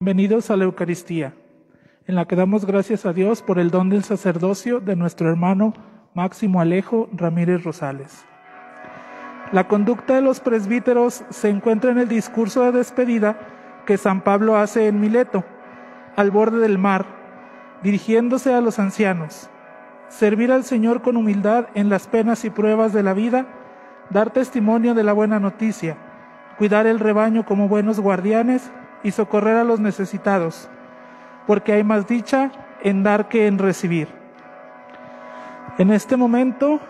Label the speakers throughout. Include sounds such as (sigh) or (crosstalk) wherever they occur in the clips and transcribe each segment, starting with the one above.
Speaker 1: Bienvenidos a la Eucaristía, en la que damos gracias a Dios por el don del sacerdocio de nuestro hermano Máximo Alejo Ramírez Rosales. La conducta de los presbíteros se encuentra en el discurso de despedida que San Pablo hace en Mileto, al borde del mar, dirigiéndose a los ancianos. Servir al Señor con humildad en las penas y pruebas de la vida, dar testimonio de la buena noticia, cuidar el rebaño como buenos guardianes y socorrer a los necesitados, porque hay más dicha en dar que en recibir. En este momento,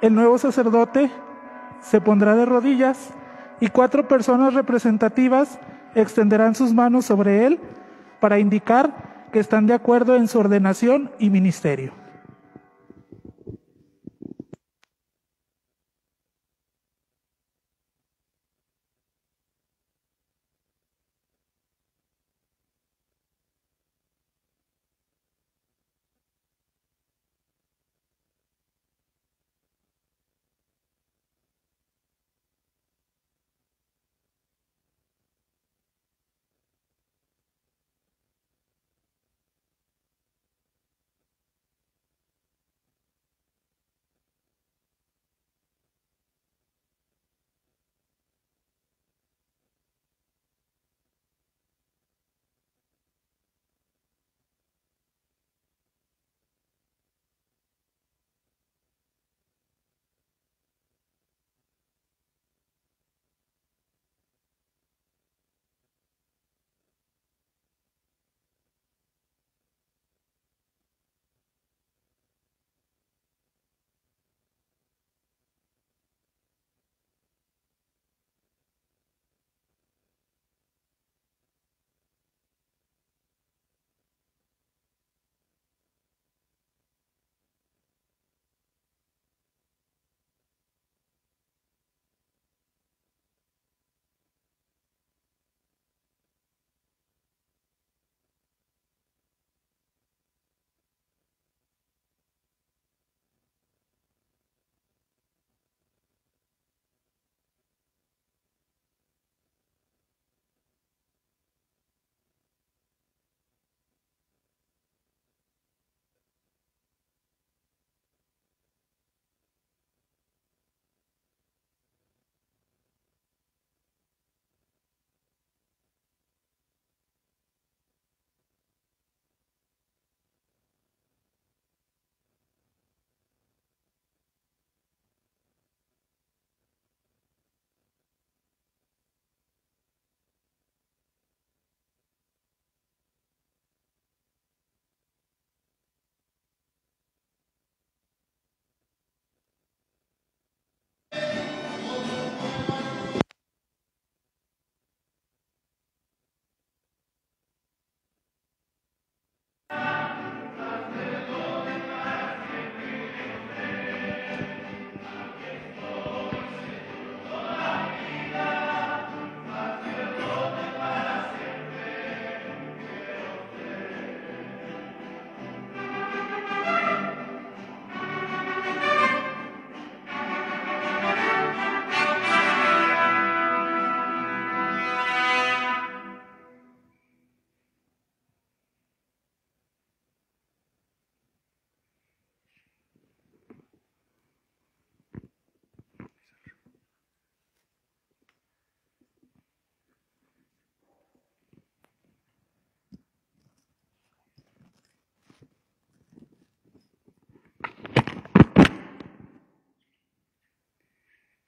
Speaker 1: el nuevo sacerdote se pondrá de rodillas y cuatro personas representativas extenderán sus manos sobre él para indicar que están de acuerdo en su ordenación y ministerio.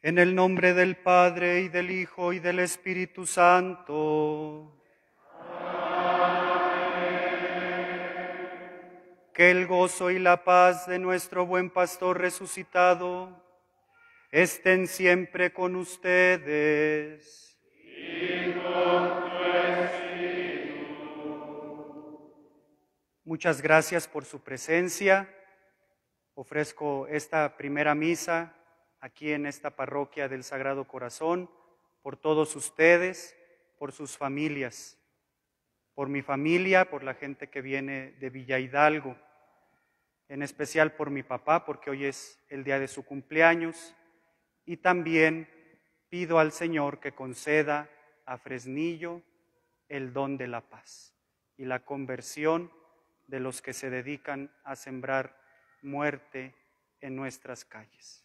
Speaker 2: En el nombre del Padre y del Hijo y del Espíritu Santo. Que el gozo y la paz de nuestro buen pastor resucitado estén siempre con ustedes. Muchas gracias por su presencia. Ofrezco esta primera misa aquí en esta parroquia del Sagrado Corazón, por todos ustedes, por sus familias, por mi familia, por la gente que viene de Villa Hidalgo, en especial por mi papá, porque hoy es el día de su cumpleaños, y también pido al Señor que conceda a Fresnillo el don de la paz y la conversión de los que se dedican a sembrar muerte en nuestras calles.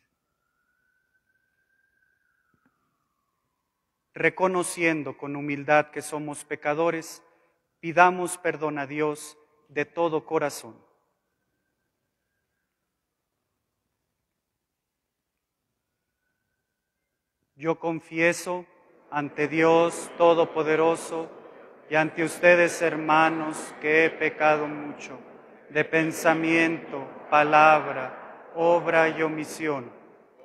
Speaker 2: Reconociendo con humildad que somos pecadores, pidamos perdón a Dios de todo corazón. Yo confieso ante Dios Todopoderoso y ante ustedes, hermanos, que he pecado mucho de pensamiento, palabra, obra y omisión,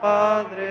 Speaker 2: Padre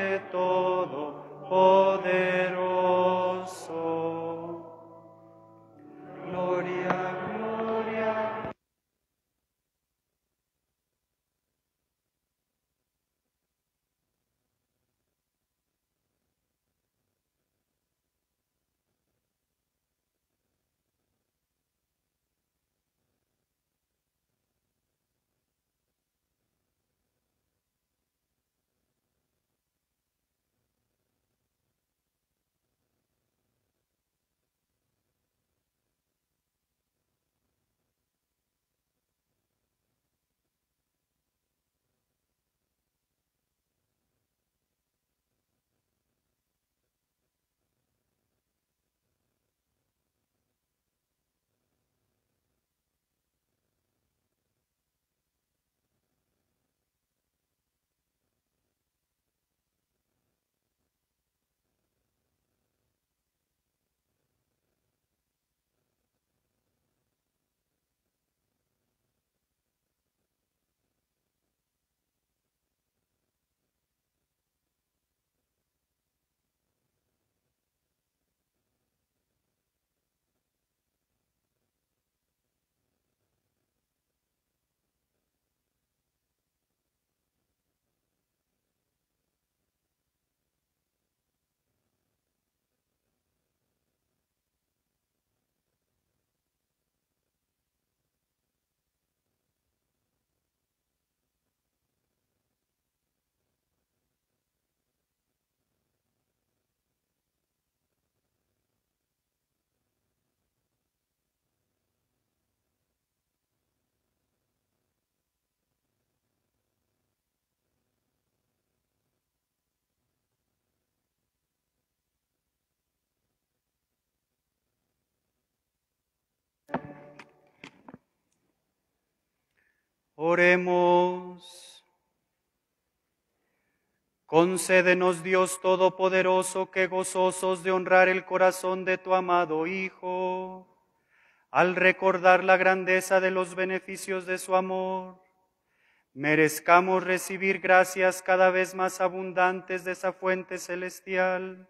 Speaker 2: Oremos. Concédenos Dios Todopoderoso que gozosos de honrar el corazón de tu amado Hijo, al recordar la grandeza de los beneficios de su amor, merezcamos recibir gracias cada vez más abundantes de esa fuente celestial.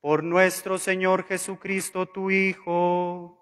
Speaker 2: Por nuestro Señor Jesucristo, tu Hijo,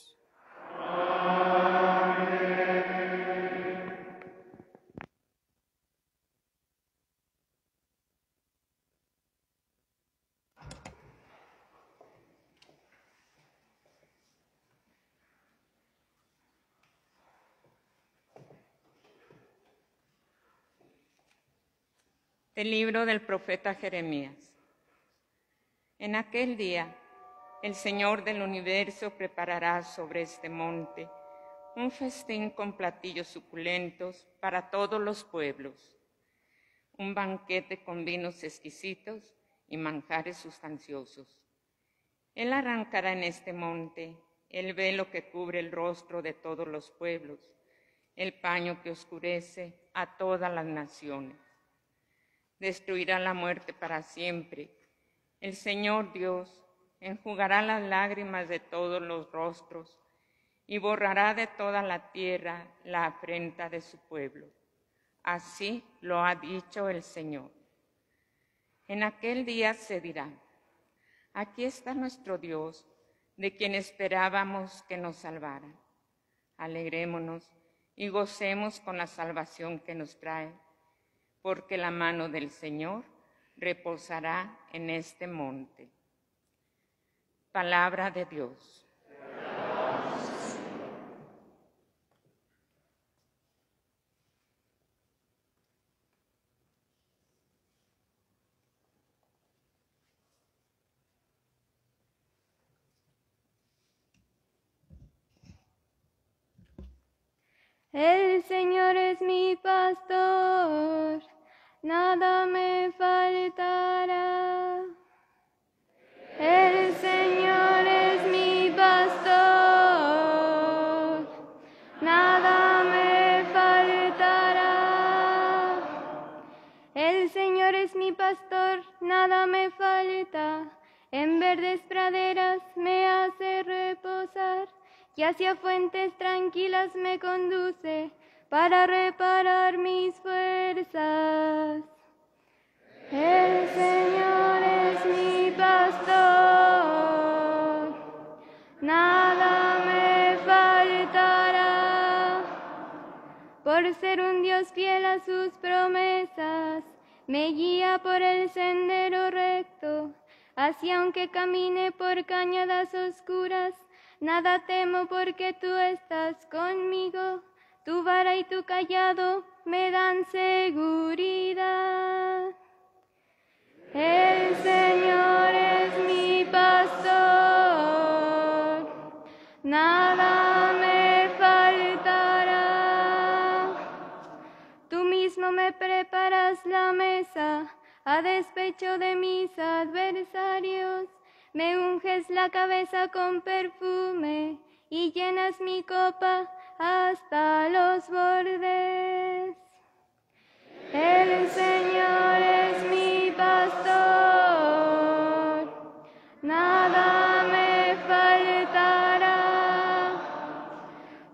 Speaker 3: El libro del profeta Jeremías. En aquel día, el Señor del universo preparará sobre este monte un festín con platillos suculentos para todos los pueblos, un banquete con vinos exquisitos y manjares sustanciosos. Él arrancará en este monte el velo que cubre el rostro de todos los pueblos, el paño que oscurece a todas las naciones destruirá la muerte para siempre. El Señor Dios enjugará las lágrimas de todos los rostros y borrará de toda la tierra la afrenta de su pueblo. Así lo ha dicho el Señor. En aquel día se dirá, aquí está nuestro Dios, de quien esperábamos que nos salvara. Alegrémonos y gocemos con la salvación que nos trae porque la mano del Señor reposará en este monte. Palabra de Dios.
Speaker 4: El Señor es mi pastor, nada me faltará. El Señor es mi pastor, nada me faltará. El Señor es mi pastor, nada me falta. En verdes praderas me hace reposar y hacia fuentes tranquilas me conduce para reparar mis fuerzas. El Señor es mi pastor, nada me faltará. Por ser un Dios fiel a sus promesas, me guía por el sendero recto, así aunque camine por cañadas oscuras, Nada temo porque tú estás conmigo, tu vara y tu callado me dan seguridad. El Señor es mi pastor, nada me faltará. Tú mismo me preparas la mesa a despecho de mis adversarios me unges la cabeza con perfume y llenas mi copa hasta los bordes. El Señor es mi pastor, nada me faltará.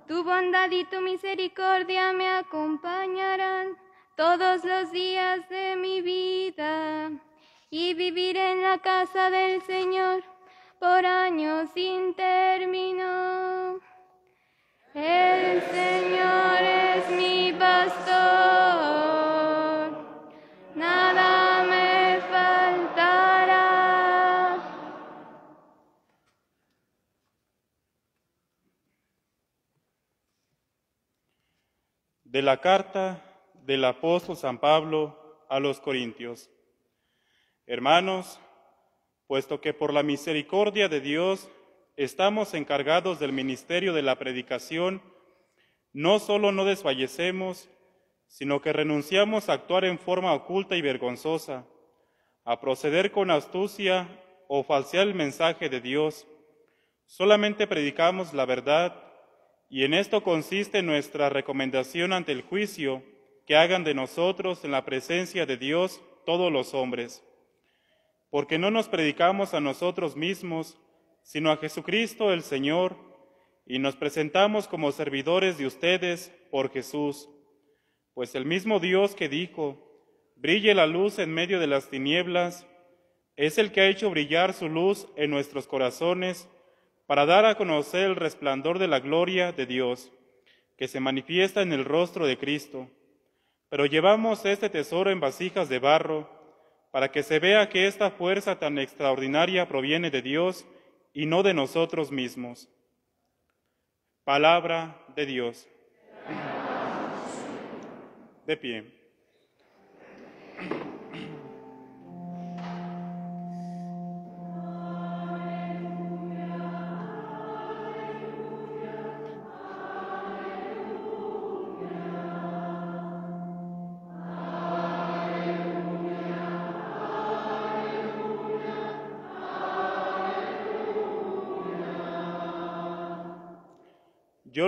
Speaker 4: Tu bondad y tu misericordia me acompañarán todos los días de mi vida y vivir en la casa del
Speaker 5: la carta del apóstol San Pablo a los Corintios. Hermanos, puesto que por la misericordia de Dios estamos encargados del ministerio de la predicación, no solo no desfallecemos, sino que renunciamos a actuar en forma oculta y vergonzosa, a proceder con astucia o falsear el mensaje de Dios. Solamente predicamos la verdad y en esto consiste nuestra recomendación ante el juicio que hagan de nosotros en la presencia de Dios todos los hombres. Porque no nos predicamos a nosotros mismos, sino a Jesucristo el Señor, y nos presentamos como servidores de ustedes por Jesús. Pues el mismo Dios que dijo, brille la luz en medio de las tinieblas, es el que ha hecho brillar su luz en nuestros corazones para dar a conocer el resplandor de la gloria de Dios, que se manifiesta en el rostro de Cristo. Pero llevamos este tesoro en vasijas de barro, para que se vea que esta fuerza tan extraordinaria proviene de Dios y no de nosotros mismos. Palabra de Dios. De pie.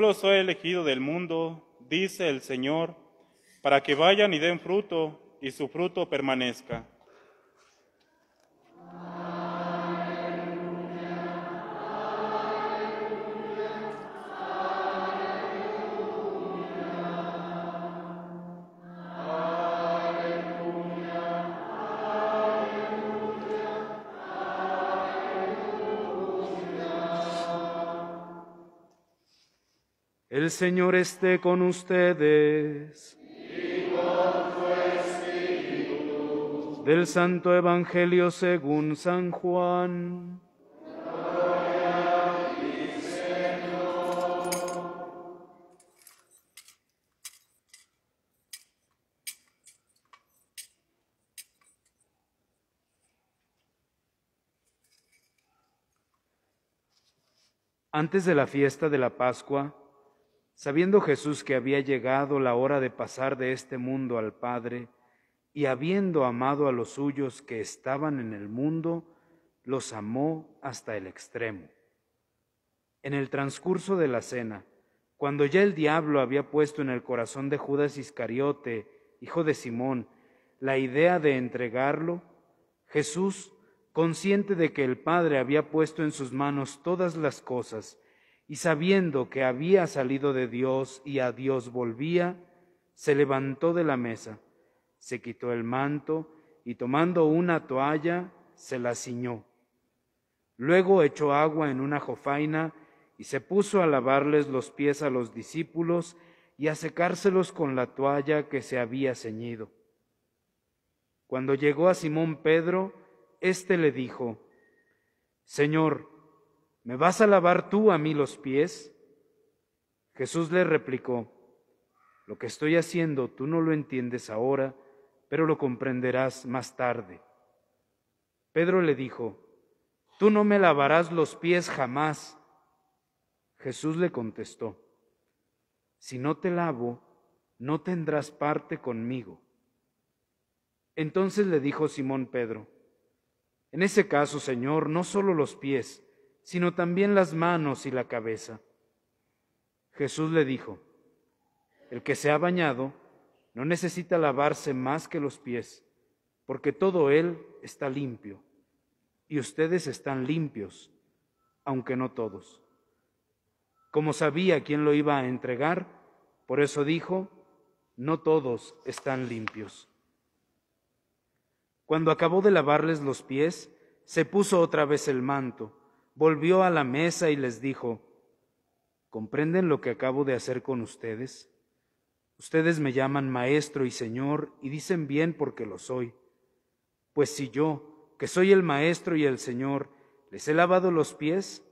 Speaker 5: Los he elegido del mundo, dice el Señor, para que vayan y den fruto y su fruto permanezca.
Speaker 6: El Señor esté con ustedes. Del Santo Evangelio según San Juan. Antes de la fiesta de la Pascua, Sabiendo Jesús que había llegado la hora de pasar de este mundo al Padre, y habiendo amado a los suyos que estaban en el mundo, los amó hasta el extremo. En el transcurso de la cena, cuando ya el diablo había puesto en el corazón de Judas Iscariote, hijo de Simón, la idea de entregarlo, Jesús, consciente de que el Padre había puesto en sus manos todas las cosas, y sabiendo que había salido de Dios y a Dios volvía, se levantó de la mesa, se quitó el manto y tomando una toalla, se la ciñó. Luego echó agua en una jofaina y se puso a lavarles los pies a los discípulos y a secárselos con la toalla que se había ceñido. Cuando llegó a Simón Pedro, éste le dijo, Señor, ¿me vas a lavar tú a mí los pies? Jesús le replicó, lo que estoy haciendo tú no lo entiendes ahora, pero lo comprenderás más tarde. Pedro le dijo, tú no me lavarás los pies jamás. Jesús le contestó, si no te lavo, no tendrás parte conmigo. Entonces le dijo Simón Pedro, en ese caso, Señor, no solo los pies, sino también las manos y la cabeza. Jesús le dijo, el que se ha bañado no necesita lavarse más que los pies, porque todo él está limpio, y ustedes están limpios, aunque no todos. Como sabía quién lo iba a entregar, por eso dijo, no todos están limpios. Cuando acabó de lavarles los pies, se puso otra vez el manto volvió a la mesa y les dijo, ¿comprenden lo que acabo de hacer con ustedes? Ustedes me llaman maestro y señor y dicen bien porque lo soy. Pues si yo, que soy el maestro y el señor, les he lavado los pies,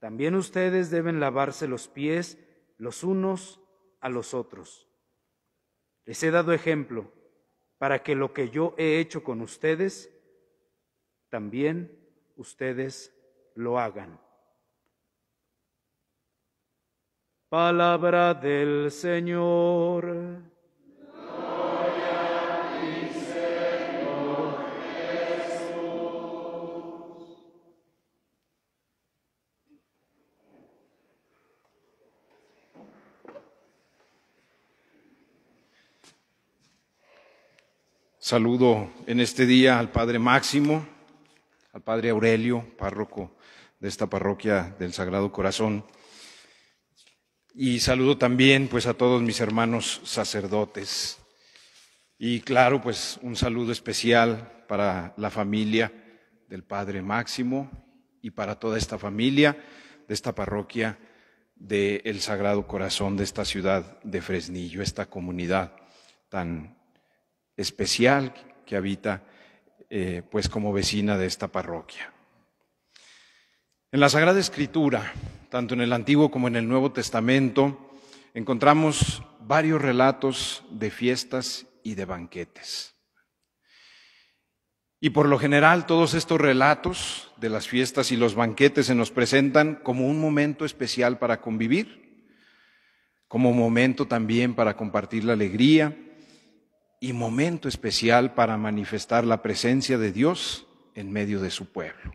Speaker 6: también ustedes deben lavarse los pies los unos a los otros. Les he dado ejemplo para que lo que yo he hecho con ustedes, también ustedes lo hagan. Palabra del Señor.
Speaker 7: Saludo en este día al Padre Máximo al Padre Aurelio, párroco de esta parroquia del Sagrado Corazón. Y saludo también pues a todos mis hermanos sacerdotes. Y claro, pues un saludo especial para la familia del Padre Máximo y para toda esta familia de esta parroquia del Sagrado Corazón de esta ciudad de Fresnillo, esta comunidad tan especial que habita eh, pues como vecina de esta parroquia. En la Sagrada Escritura, tanto en el Antiguo como en el Nuevo Testamento, encontramos varios relatos de fiestas y de banquetes. Y por lo general todos estos relatos de las fiestas y los banquetes se nos presentan como un momento especial para convivir, como momento también para compartir la alegría y momento especial para manifestar la presencia de Dios en medio de su pueblo.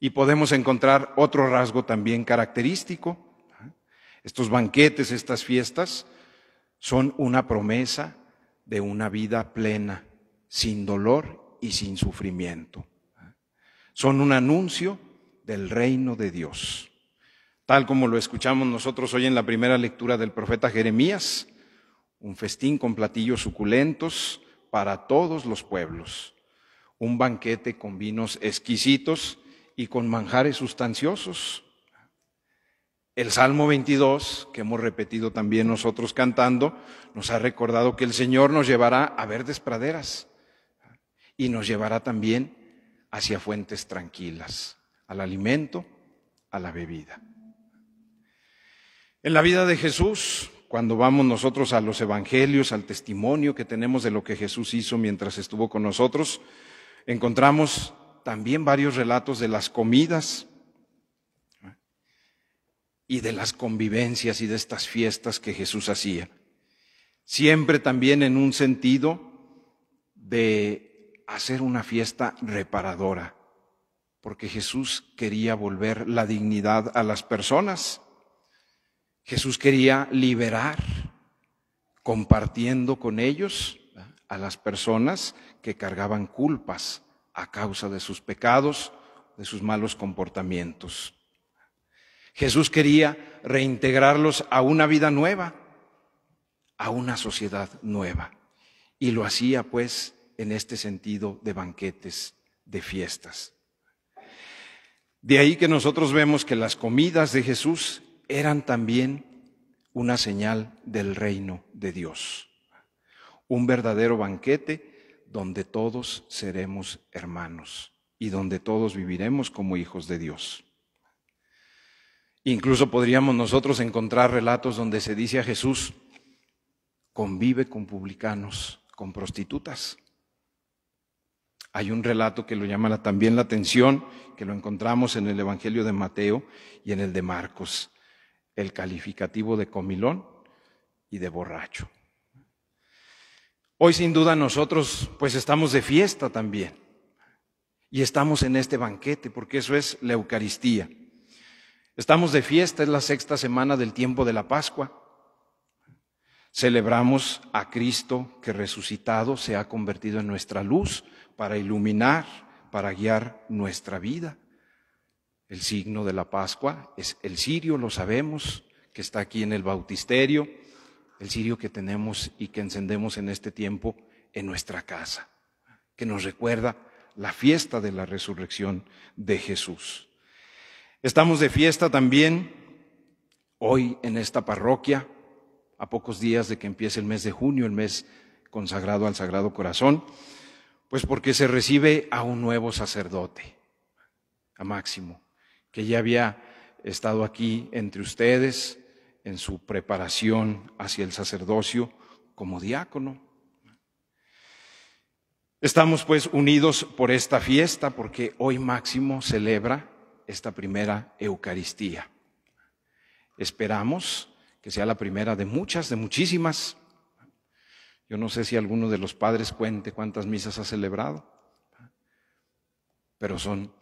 Speaker 7: Y podemos encontrar otro rasgo también característico. Estos banquetes, estas fiestas, son una promesa de una vida plena, sin dolor y sin sufrimiento. Son un anuncio del reino de Dios. Tal como lo escuchamos nosotros hoy en la primera lectura del profeta Jeremías, un festín con platillos suculentos para todos los pueblos, un banquete con vinos exquisitos y con manjares sustanciosos. El Salmo 22, que hemos repetido también nosotros cantando, nos ha recordado que el Señor nos llevará a verdes praderas y nos llevará también hacia fuentes tranquilas, al alimento, a la bebida. En la vida de Jesús, cuando vamos nosotros a los evangelios, al testimonio que tenemos de lo que Jesús hizo mientras estuvo con nosotros, encontramos también varios relatos de las comidas y de las convivencias y de estas fiestas que Jesús hacía. Siempre también en un sentido de hacer una fiesta reparadora, porque Jesús quería volver la dignidad a las personas. Jesús quería liberar, compartiendo con ellos a las personas que cargaban culpas a causa de sus pecados, de sus malos comportamientos. Jesús quería reintegrarlos a una vida nueva, a una sociedad nueva. Y lo hacía pues en este sentido de banquetes, de fiestas. De ahí que nosotros vemos que las comidas de Jesús eran también una señal del reino de Dios. Un verdadero banquete donde todos seremos hermanos y donde todos viviremos como hijos de Dios. Incluso podríamos nosotros encontrar relatos donde se dice a Jesús, convive con publicanos, con prostitutas. Hay un relato que lo llama también la atención, que lo encontramos en el Evangelio de Mateo y en el de Marcos el calificativo de comilón y de borracho. Hoy sin duda nosotros pues estamos de fiesta también y estamos en este banquete porque eso es la Eucaristía. Estamos de fiesta, es la sexta semana del tiempo de la Pascua. Celebramos a Cristo que resucitado se ha convertido en nuestra luz para iluminar, para guiar nuestra vida. El signo de la Pascua es el cirio, lo sabemos, que está aquí en el bautisterio, el cirio que tenemos y que encendemos en este tiempo en nuestra casa, que nos recuerda la fiesta de la resurrección de Jesús. Estamos de fiesta también hoy en esta parroquia, a pocos días de que empiece el mes de junio, el mes consagrado al Sagrado Corazón, pues porque se recibe a un nuevo sacerdote, a Máximo que ya había estado aquí entre ustedes en su preparación hacia el sacerdocio como diácono. Estamos pues unidos por esta fiesta porque hoy Máximo celebra esta primera Eucaristía. Esperamos que sea la primera de muchas, de muchísimas. Yo no sé si alguno de los padres cuente cuántas misas ha celebrado, pero son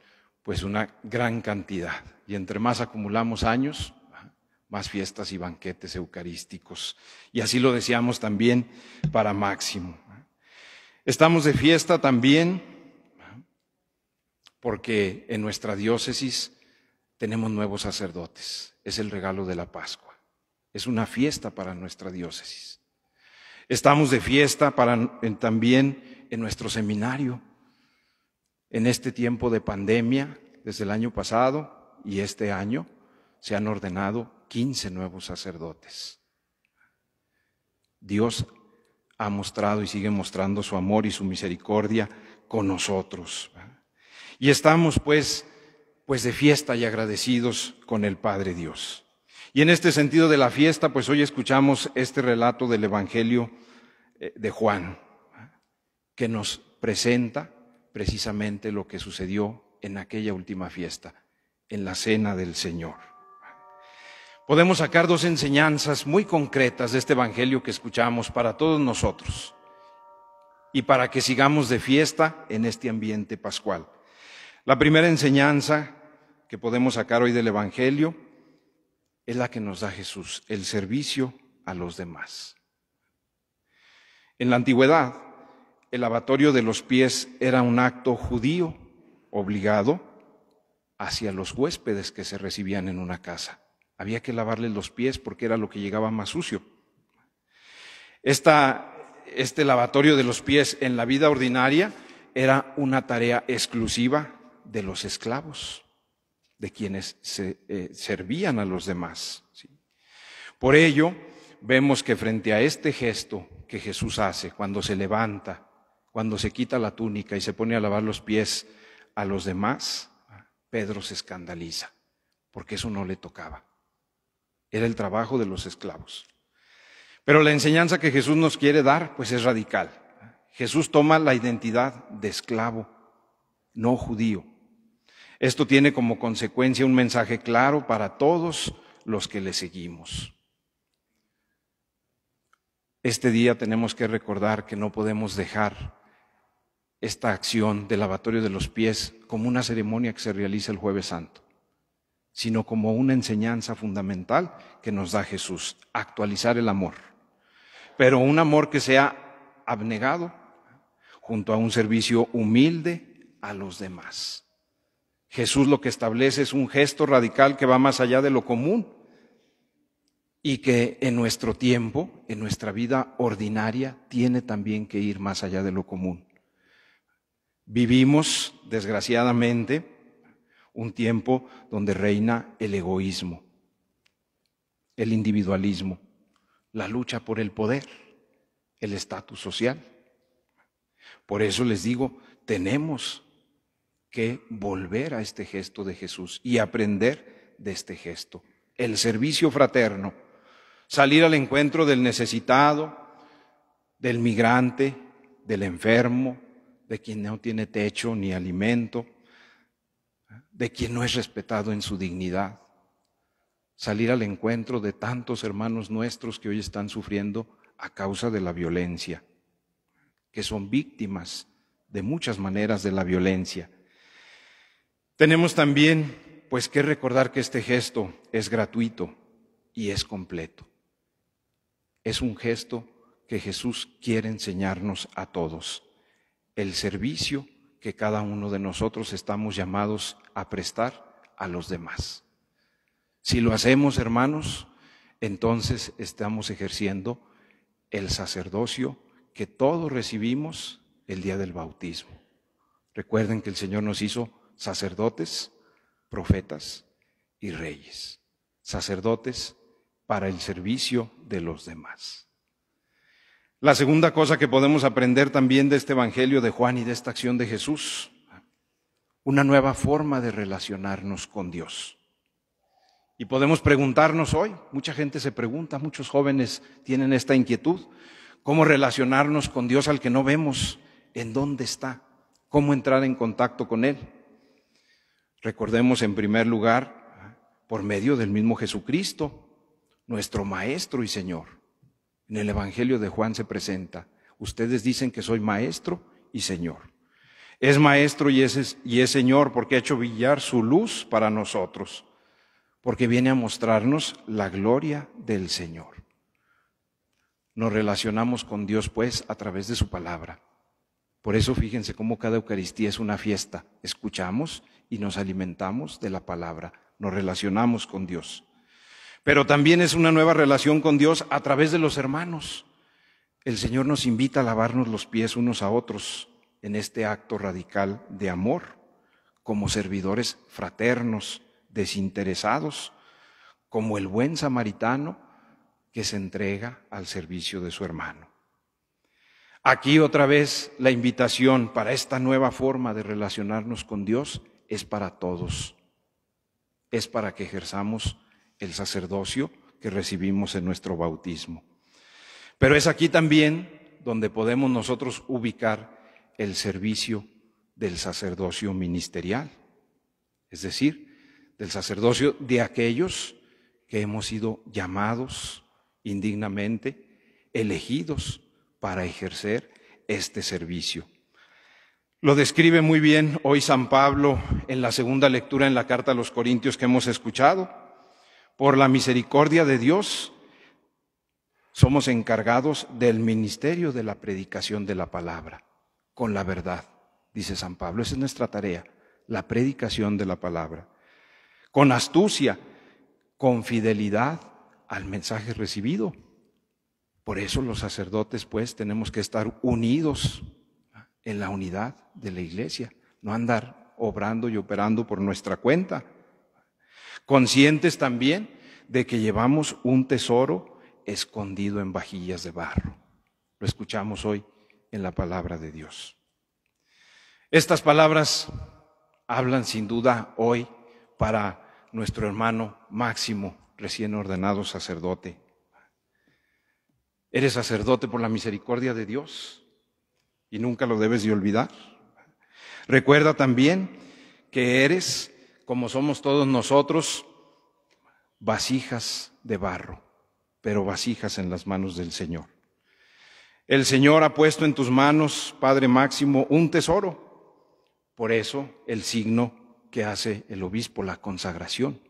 Speaker 7: pues una gran cantidad. Y entre más acumulamos años, más fiestas y banquetes eucarísticos. Y así lo deseamos también para Máximo. Estamos de fiesta también porque en nuestra diócesis tenemos nuevos sacerdotes. Es el regalo de la Pascua. Es una fiesta para nuestra diócesis. Estamos de fiesta también en nuestro seminario. En este tiempo de pandemia, desde el año pasado y este año, se han ordenado 15 nuevos sacerdotes. Dios ha mostrado y sigue mostrando su amor y su misericordia con nosotros. Y estamos pues, pues de fiesta y agradecidos con el Padre Dios. Y en este sentido de la fiesta, pues hoy escuchamos este relato del Evangelio eh, de Juan, que nos presenta precisamente lo que sucedió en aquella última fiesta, en la cena del Señor. Podemos sacar dos enseñanzas muy concretas de este Evangelio que escuchamos para todos nosotros y para que sigamos de fiesta en este ambiente pascual. La primera enseñanza que podemos sacar hoy del Evangelio es la que nos da Jesús, el servicio a los demás. En la antigüedad, el lavatorio de los pies era un acto judío obligado hacia los huéspedes que se recibían en una casa. Había que lavarles los pies porque era lo que llegaba más sucio. este lavatorio de los pies en la vida ordinaria era una tarea exclusiva de los esclavos, de quienes se, eh, servían a los demás. Por ello, vemos que frente a este gesto que Jesús hace cuando se levanta, cuando se quita la túnica y se pone a lavar los pies a los demás, Pedro se escandaliza, porque eso no le tocaba. Era el trabajo de los esclavos. Pero la enseñanza que Jesús nos quiere dar, pues es radical. Jesús toma la identidad de esclavo, no judío, esto tiene como consecuencia un mensaje claro para todos los que le seguimos. Este día tenemos que recordar que no podemos dejar esta acción del lavatorio de los pies como una ceremonia que se realiza el jueves santo, sino como una enseñanza fundamental que nos da Jesús, actualizar el amor, pero un amor que sea abnegado junto a un servicio humilde a los demás. Jesús lo que establece es un gesto radical que va más allá de lo común y que en nuestro tiempo, en nuestra vida ordinaria, tiene también que ir más allá de lo común. Vivimos, desgraciadamente, un tiempo donde reina el egoísmo, el individualismo, la lucha por el poder, el estatus social. Por eso les digo, tenemos que volver a este gesto de Jesús y aprender de este gesto. El servicio fraterno, salir al encuentro del necesitado, del migrante, del enfermo, de quien no tiene techo ni alimento, de quien no es respetado en su dignidad. Salir al encuentro de tantos hermanos nuestros que hoy están sufriendo a causa de la violencia, que son víctimas de muchas maneras de la violencia. Tenemos también, pues, que recordar que este gesto es gratuito y es completo. Es un gesto que Jesús quiere enseñarnos a todos. El servicio que cada uno de nosotros estamos llamados a prestar a los demás. Si lo hacemos, hermanos, entonces estamos ejerciendo el sacerdocio que todos recibimos el día del bautismo. Recuerden que el Señor nos hizo sacerdotes, profetas y reyes. Sacerdotes para el servicio de los demás. La segunda cosa que podemos aprender también de este Evangelio de Juan y de esta acción de Jesús, una nueva forma de relacionarnos con Dios. Y podemos preguntarnos hoy, mucha gente se pregunta, muchos jóvenes tienen esta inquietud, ¿cómo relacionarnos con Dios al que no vemos? ¿En dónde está? ¿Cómo entrar en contacto con Él? Recordemos en primer lugar, por medio del mismo Jesucristo, nuestro Maestro y Señor. En el Evangelio de Juan se presenta, ustedes dicen que soy Maestro y Señor. Es Maestro y es, y es Señor porque ha hecho brillar su luz para nosotros, porque viene a mostrarnos la gloria del Señor. Nos relacionamos con Dios pues a través de su palabra. Por eso fíjense cómo cada Eucaristía es una fiesta. Escuchamos y nos alimentamos de la palabra, nos relacionamos con Dios. Pero también es una nueva relación con Dios a través de los hermanos. El Señor nos invita a lavarnos los pies unos a otros en este acto radical de amor, como servidores fraternos, desinteresados, como el buen samaritano que se entrega al servicio de su hermano. Aquí otra vez la invitación para esta nueva forma de relacionarnos con Dios es para todos. Es para que ejerzamos el sacerdocio que recibimos en nuestro bautismo. Pero es aquí también donde podemos nosotros ubicar el servicio del sacerdocio ministerial, es decir, del sacerdocio de aquellos que hemos sido llamados indignamente, elegidos para ejercer este servicio. Lo describe muy bien hoy San Pablo en la segunda lectura en la carta a los Corintios que hemos escuchado. Por la misericordia de Dios, somos encargados del ministerio de la predicación de la palabra, con la verdad, dice San Pablo. Esa es nuestra tarea, la predicación de la palabra. Con astucia, con fidelidad al mensaje recibido. Por eso los sacerdotes, pues, tenemos que estar unidos en la unidad de la iglesia, no andar obrando y operando por nuestra cuenta. Conscientes también de que llevamos un tesoro escondido en vajillas de barro. Lo escuchamos hoy en la palabra de Dios. Estas palabras hablan sin duda hoy para nuestro hermano Máximo, recién ordenado sacerdote Eres sacerdote por la misericordia de Dios y nunca lo debes de olvidar. Recuerda también que eres, como somos todos nosotros, vasijas de barro, pero vasijas en las manos del Señor. El Señor ha puesto en tus manos, Padre Máximo, un tesoro. Por eso el signo que hace el obispo, la consagración,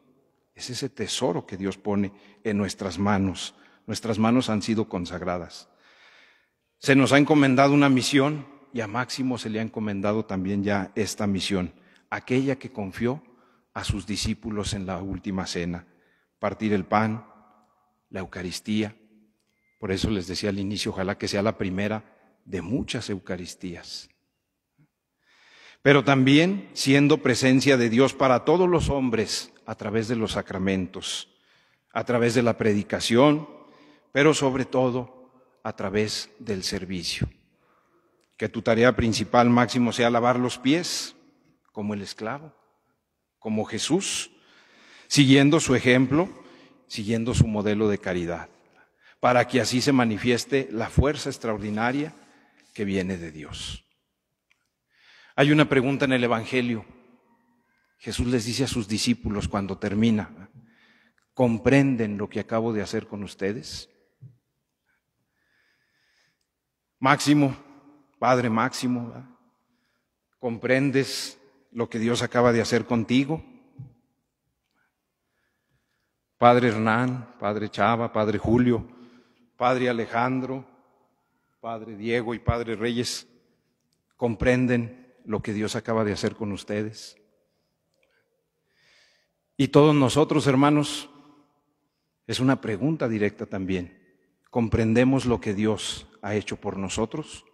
Speaker 7: es ese tesoro que Dios pone en nuestras manos nuestras manos han sido consagradas. Se nos ha encomendado una misión y a Máximo se le ha encomendado también ya esta misión, aquella que confió a sus discípulos en la última cena, partir el pan, la Eucaristía. Por eso les decía al inicio, ojalá que sea la primera de muchas Eucaristías. Pero también siendo presencia de Dios para todos los hombres a través de los sacramentos, a través de la predicación, pero sobre todo a través del servicio. Que tu tarea principal, Máximo, sea lavar los pies como el esclavo, como Jesús, siguiendo su ejemplo, siguiendo su modelo de caridad, para que así se manifieste la fuerza extraordinaria que viene de Dios. Hay una pregunta en el Evangelio. Jesús les dice a sus discípulos cuando termina, ¿comprenden lo que acabo de hacer con ustedes? Máximo, Padre Máximo, ¿comprendes lo que Dios acaba de hacer contigo? Padre Hernán, Padre Chava, Padre Julio, Padre Alejandro, Padre Diego y Padre Reyes, ¿comprenden lo que Dios acaba de hacer con ustedes? Y todos nosotros, hermanos, es una pregunta directa también. ¿Comprendemos lo que Dios ha hecho por nosotros?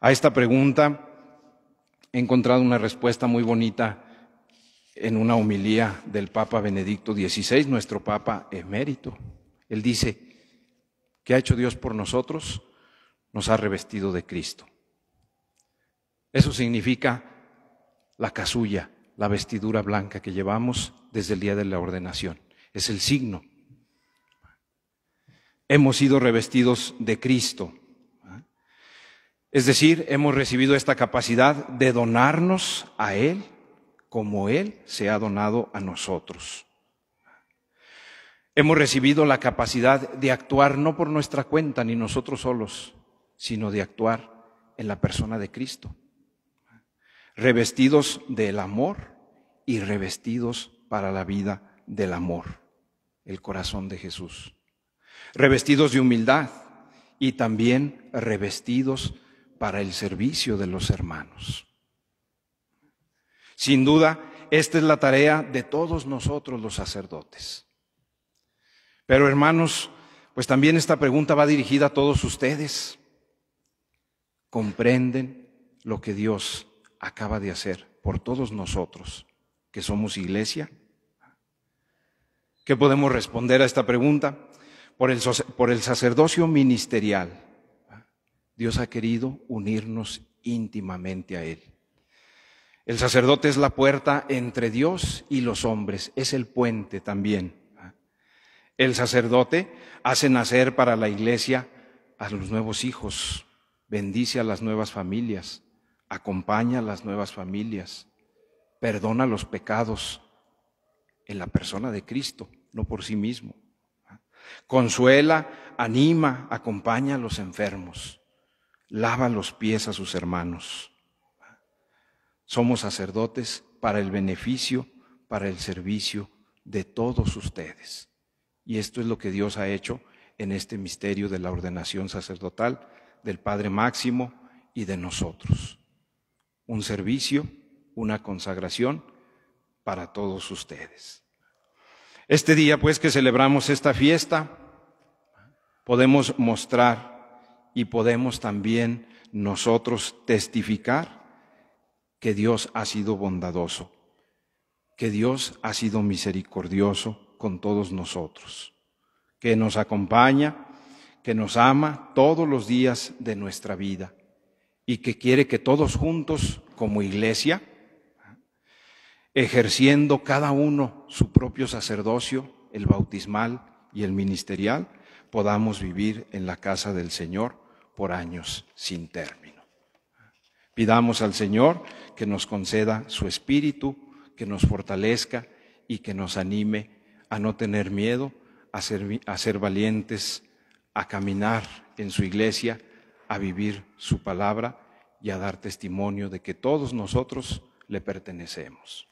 Speaker 7: A esta pregunta he encontrado una respuesta muy bonita en una homilía del Papa Benedicto XVI, nuestro Papa emérito. Él dice, ¿qué ha hecho Dios por nosotros? Nos ha revestido de Cristo. Eso significa la casulla, la vestidura blanca que llevamos desde el día de la ordenación. Es el signo hemos sido revestidos de Cristo. Es decir, hemos recibido esta capacidad de donarnos a Él como Él se ha donado a nosotros. Hemos recibido la capacidad de actuar no por nuestra cuenta ni nosotros solos, sino de actuar en la persona de Cristo. Revestidos del amor y revestidos para la vida del amor, el corazón de Jesús revestidos de humildad y también revestidos para el servicio de los hermanos. Sin duda, esta es la tarea de todos nosotros los sacerdotes. Pero hermanos, pues también esta pregunta va dirigida a todos ustedes. ¿Comprenden lo que Dios acaba de hacer por todos nosotros, que somos iglesia? ¿Qué podemos responder a esta pregunta? Por el, sacerdocio ministerial, Dios ha querido unirnos íntimamente a Él. El sacerdote es la puerta entre Dios y los hombres, es el puente también. El sacerdote hace nacer para la iglesia a los nuevos hijos, bendice a las nuevas familias, acompaña a las nuevas familias, perdona los pecados en la persona de Cristo, no por sí mismo. Consuela, anima, acompaña a los enfermos, lava los pies a sus hermanos. Somos sacerdotes para el beneficio, para el servicio de todos ustedes. Y esto es lo que Dios ha hecho en este misterio de la ordenación sacerdotal del Padre Máximo y de nosotros. Un servicio, una consagración para todos ustedes. Este día, pues, que celebramos esta fiesta, podemos mostrar y podemos también nosotros testificar que Dios ha sido bondadoso, que Dios ha sido misericordioso con todos nosotros, que nos acompaña, que nos ama todos los días de nuestra vida y que quiere que todos juntos, como iglesia, ejerciendo cada uno su propio sacerdocio, el bautismal y el ministerial, podamos vivir en la casa del Señor por años sin término. Pidamos al Señor que nos conceda su espíritu, que nos fortalezca y que nos anime a no tener miedo, a ser, a ser valientes, a caminar en su iglesia, a vivir su palabra y a dar testimonio de que todos nosotros le pertenecemos.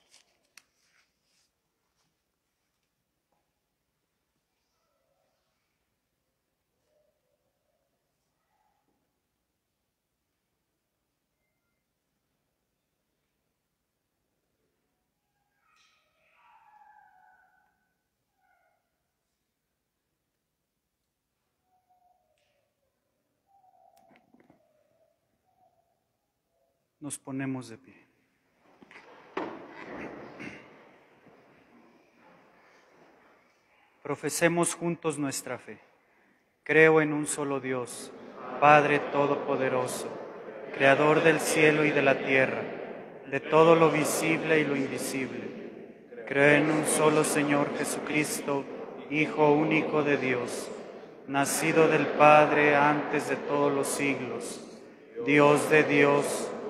Speaker 2: Nos ponemos de pie. Profesemos juntos nuestra fe. Creo en un solo Dios, Padre Todopoderoso, Creador del cielo y de la tierra, de todo lo visible y lo invisible. Creo en un solo Señor Jesucristo, Hijo único de Dios, nacido del Padre antes de todos los siglos, Dios de Dios,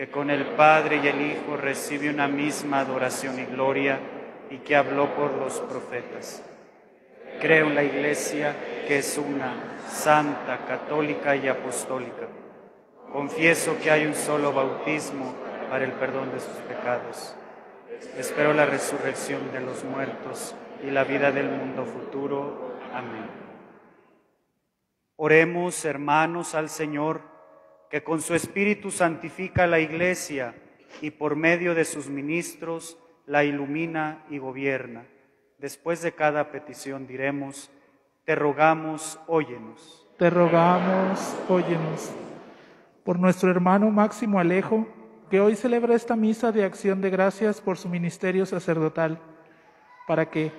Speaker 2: que con el Padre y el Hijo recibe una misma adoración y gloria y que habló por los profetas. Creo en la Iglesia que es una, santa, católica y apostólica. Confieso que hay un solo bautismo para el perdón de sus pecados. Espero la resurrección de los muertos y la vida del mundo futuro. Amén. Oremos, hermanos, al Señor que con su Espíritu santifica la Iglesia y por medio de sus ministros la ilumina y gobierna. Después de cada petición diremos, te rogamos, óyenos.
Speaker 1: Te rogamos, óyenos. Por nuestro hermano Máximo Alejo, que hoy celebra esta misa de acción de gracias por su ministerio sacerdotal, para que,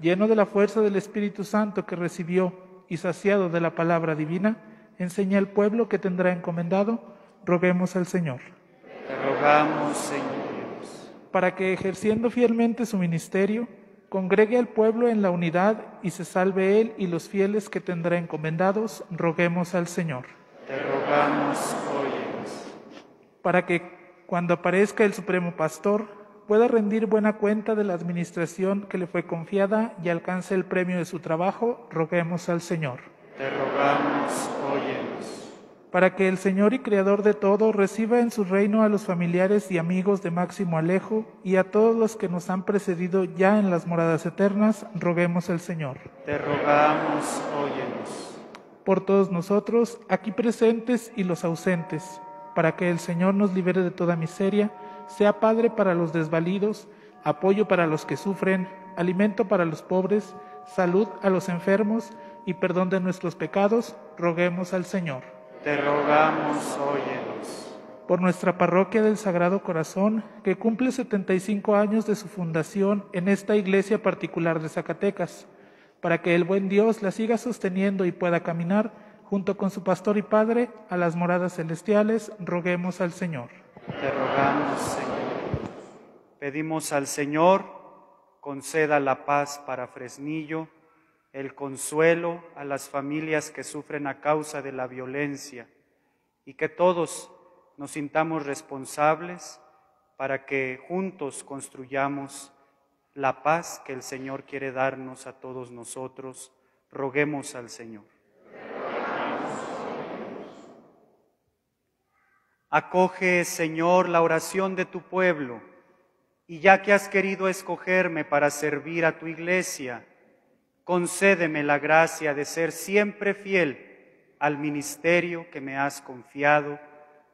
Speaker 1: lleno de la fuerza del Espíritu Santo que recibió y saciado de la palabra divina, enseñe al pueblo que tendrá encomendado, roguemos al Señor.
Speaker 2: Te rogamos, Señor Dios.
Speaker 1: Para que, ejerciendo fielmente su ministerio, congregue al pueblo en la unidad y se salve él y los fieles que tendrá encomendados, roguemos al Señor.
Speaker 2: Te rogamos, óyenos.
Speaker 1: Para que, cuando aparezca el Supremo Pastor, pueda rendir buena cuenta de la administración que le fue confiada y alcance el premio de su trabajo, roguemos al Señor.
Speaker 2: Te rogamos, óyenos.
Speaker 1: Para que el Señor y Creador de todo reciba en su reino a los familiares y amigos de Máximo Alejo y a todos los que nos han precedido ya en las moradas eternas, roguemos al Señor.
Speaker 2: Te rogamos, óyenos.
Speaker 1: Por todos nosotros, aquí presentes y los ausentes, para que el Señor nos libere de toda miseria, sea Padre para los desvalidos, apoyo para los que sufren, alimento para los pobres, salud a los enfermos y perdón de nuestros pecados, roguemos al Señor.
Speaker 2: Te rogamos, óyenos.
Speaker 1: Por nuestra parroquia del Sagrado Corazón, que cumple 75 años de su fundación en esta iglesia particular de Zacatecas, para que el buen Dios la siga sosteniendo y pueda caminar junto con su pastor y padre a las moradas celestiales, roguemos al Señor.
Speaker 2: Te rogamos, Señor. Pedimos al Señor conceda la paz para Fresnillo, el consuelo a las familias que sufren a causa de la violencia y que todos nos sintamos responsables para que juntos construyamos la paz que el Señor quiere darnos a todos nosotros. Roguemos al Señor. Acoge, Señor, la oración de tu pueblo, y ya que has querido escogerme para servir a tu iglesia, concédeme la gracia de ser siempre fiel al ministerio que me has confiado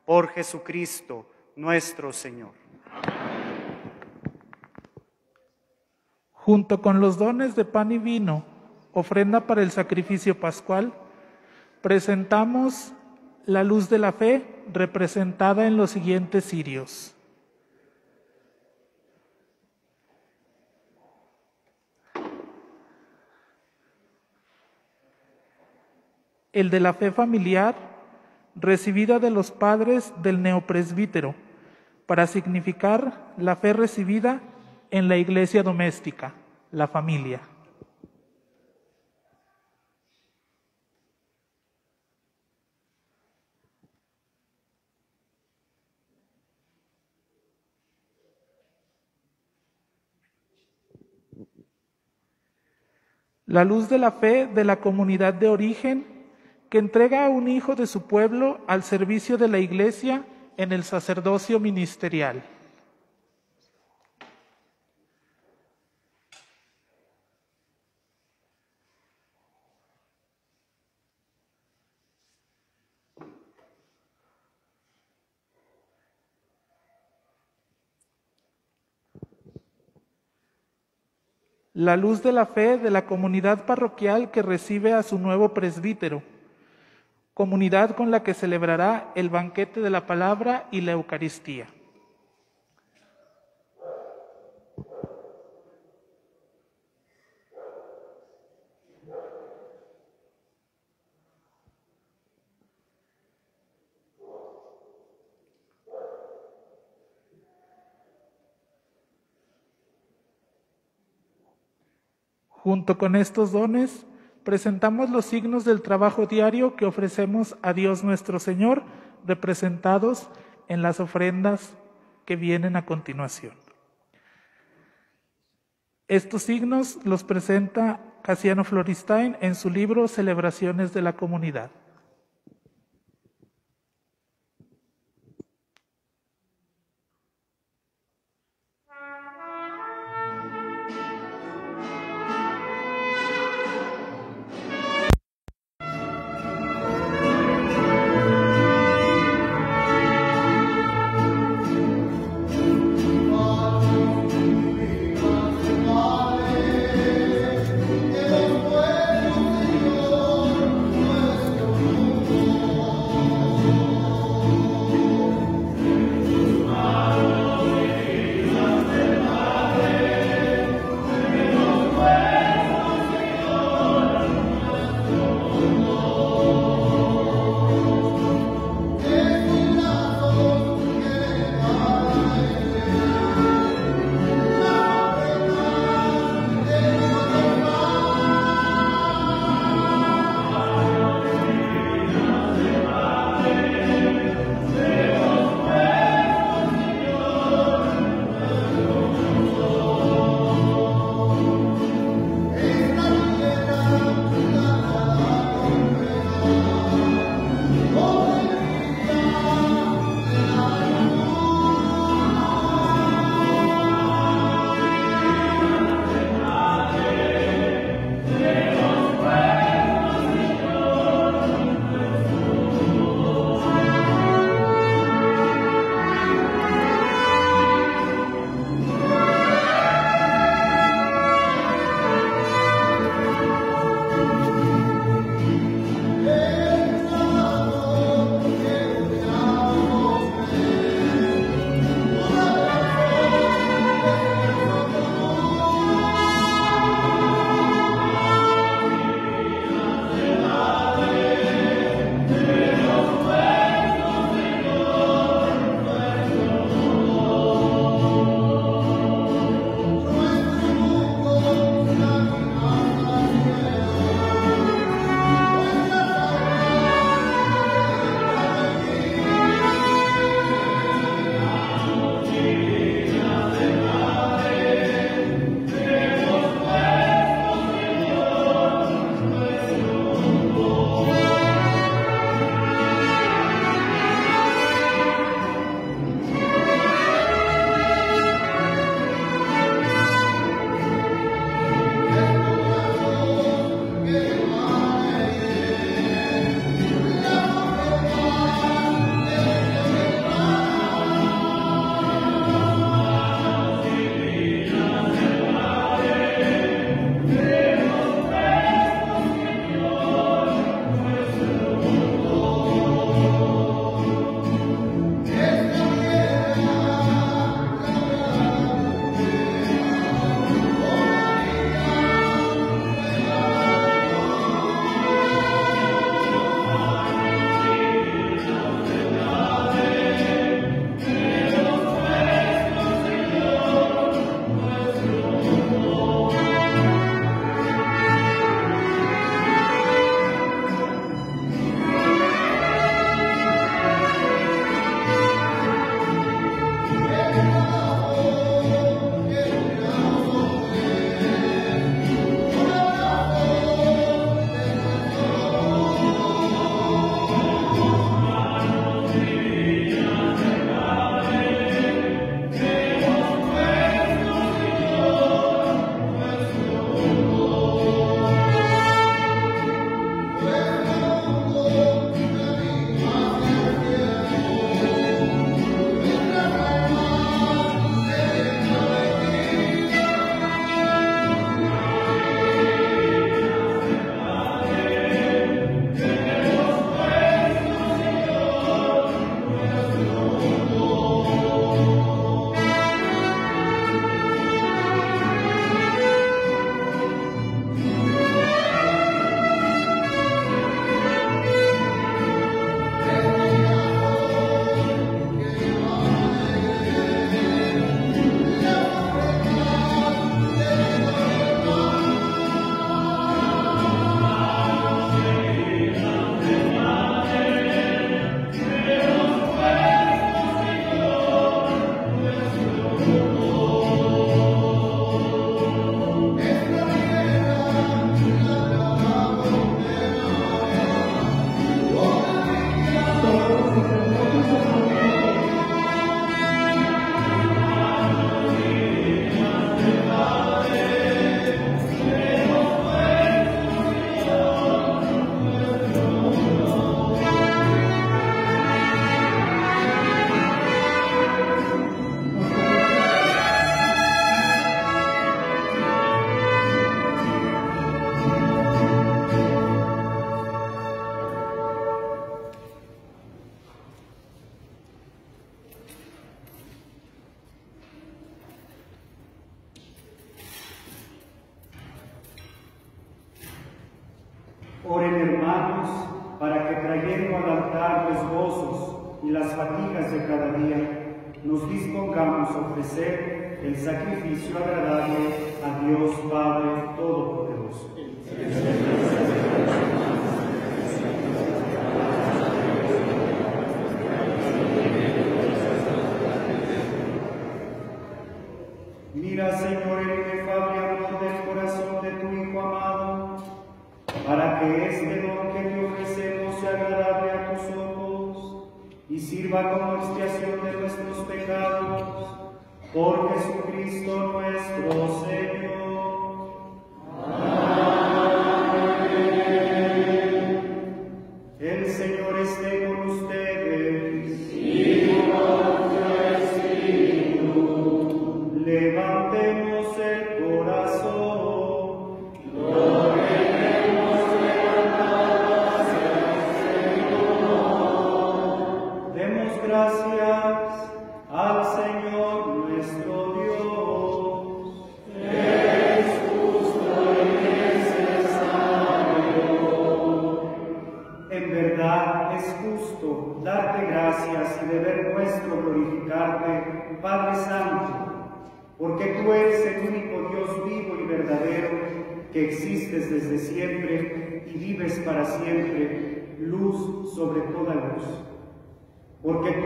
Speaker 2: por Jesucristo nuestro Señor.
Speaker 1: Junto con los dones de pan y vino, ofrenda para el sacrificio pascual, presentamos la luz de la fe representada en los siguientes cirios. El de la fe familiar, recibida de los padres del neopresbítero, para significar la fe recibida en la iglesia doméstica, la familia. La luz de la fe de la comunidad de origen que entrega a un hijo de su pueblo al servicio de la iglesia en el sacerdocio ministerial. la luz de la fe de la comunidad parroquial que recibe a su nuevo presbítero, comunidad con la que celebrará el banquete de la palabra y la Eucaristía. Junto con estos dones, presentamos los signos del trabajo diario que ofrecemos a Dios nuestro Señor, representados en las ofrendas que vienen a continuación. Estos signos los presenta Casiano Floristain en su libro Celebraciones de la Comunidad.
Speaker 2: Sirva como expiación de nuestros pecados, por Jesucristo nuestro Señor.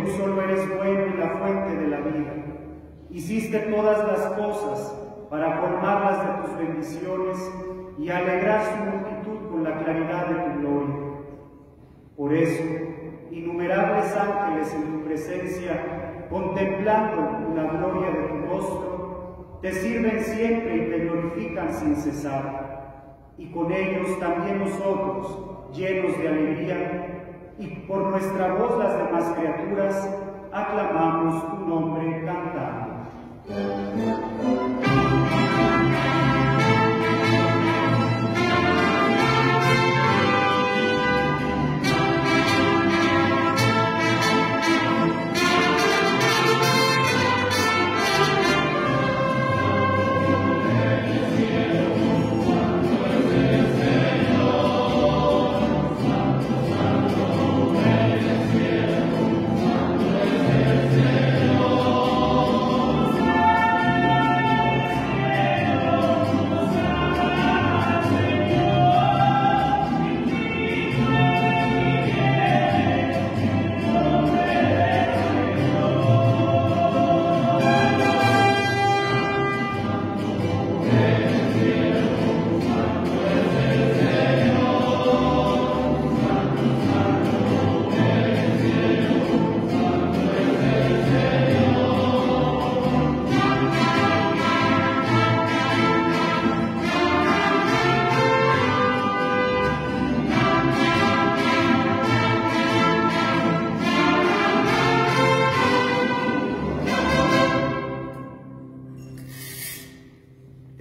Speaker 2: Tú solo eres bueno y la fuente de la vida. Hiciste todas las cosas para colmarlas de tus bendiciones y alegrar su multitud con la claridad de tu gloria. Por eso, innumerables ángeles en tu presencia, contemplando la gloria de tu rostro, te sirven siempre y te glorifican sin cesar. Y con ellos también nosotros, llenos de alegría, y por nuestra voz las demás criaturas, aclamamos tu nombre cantando.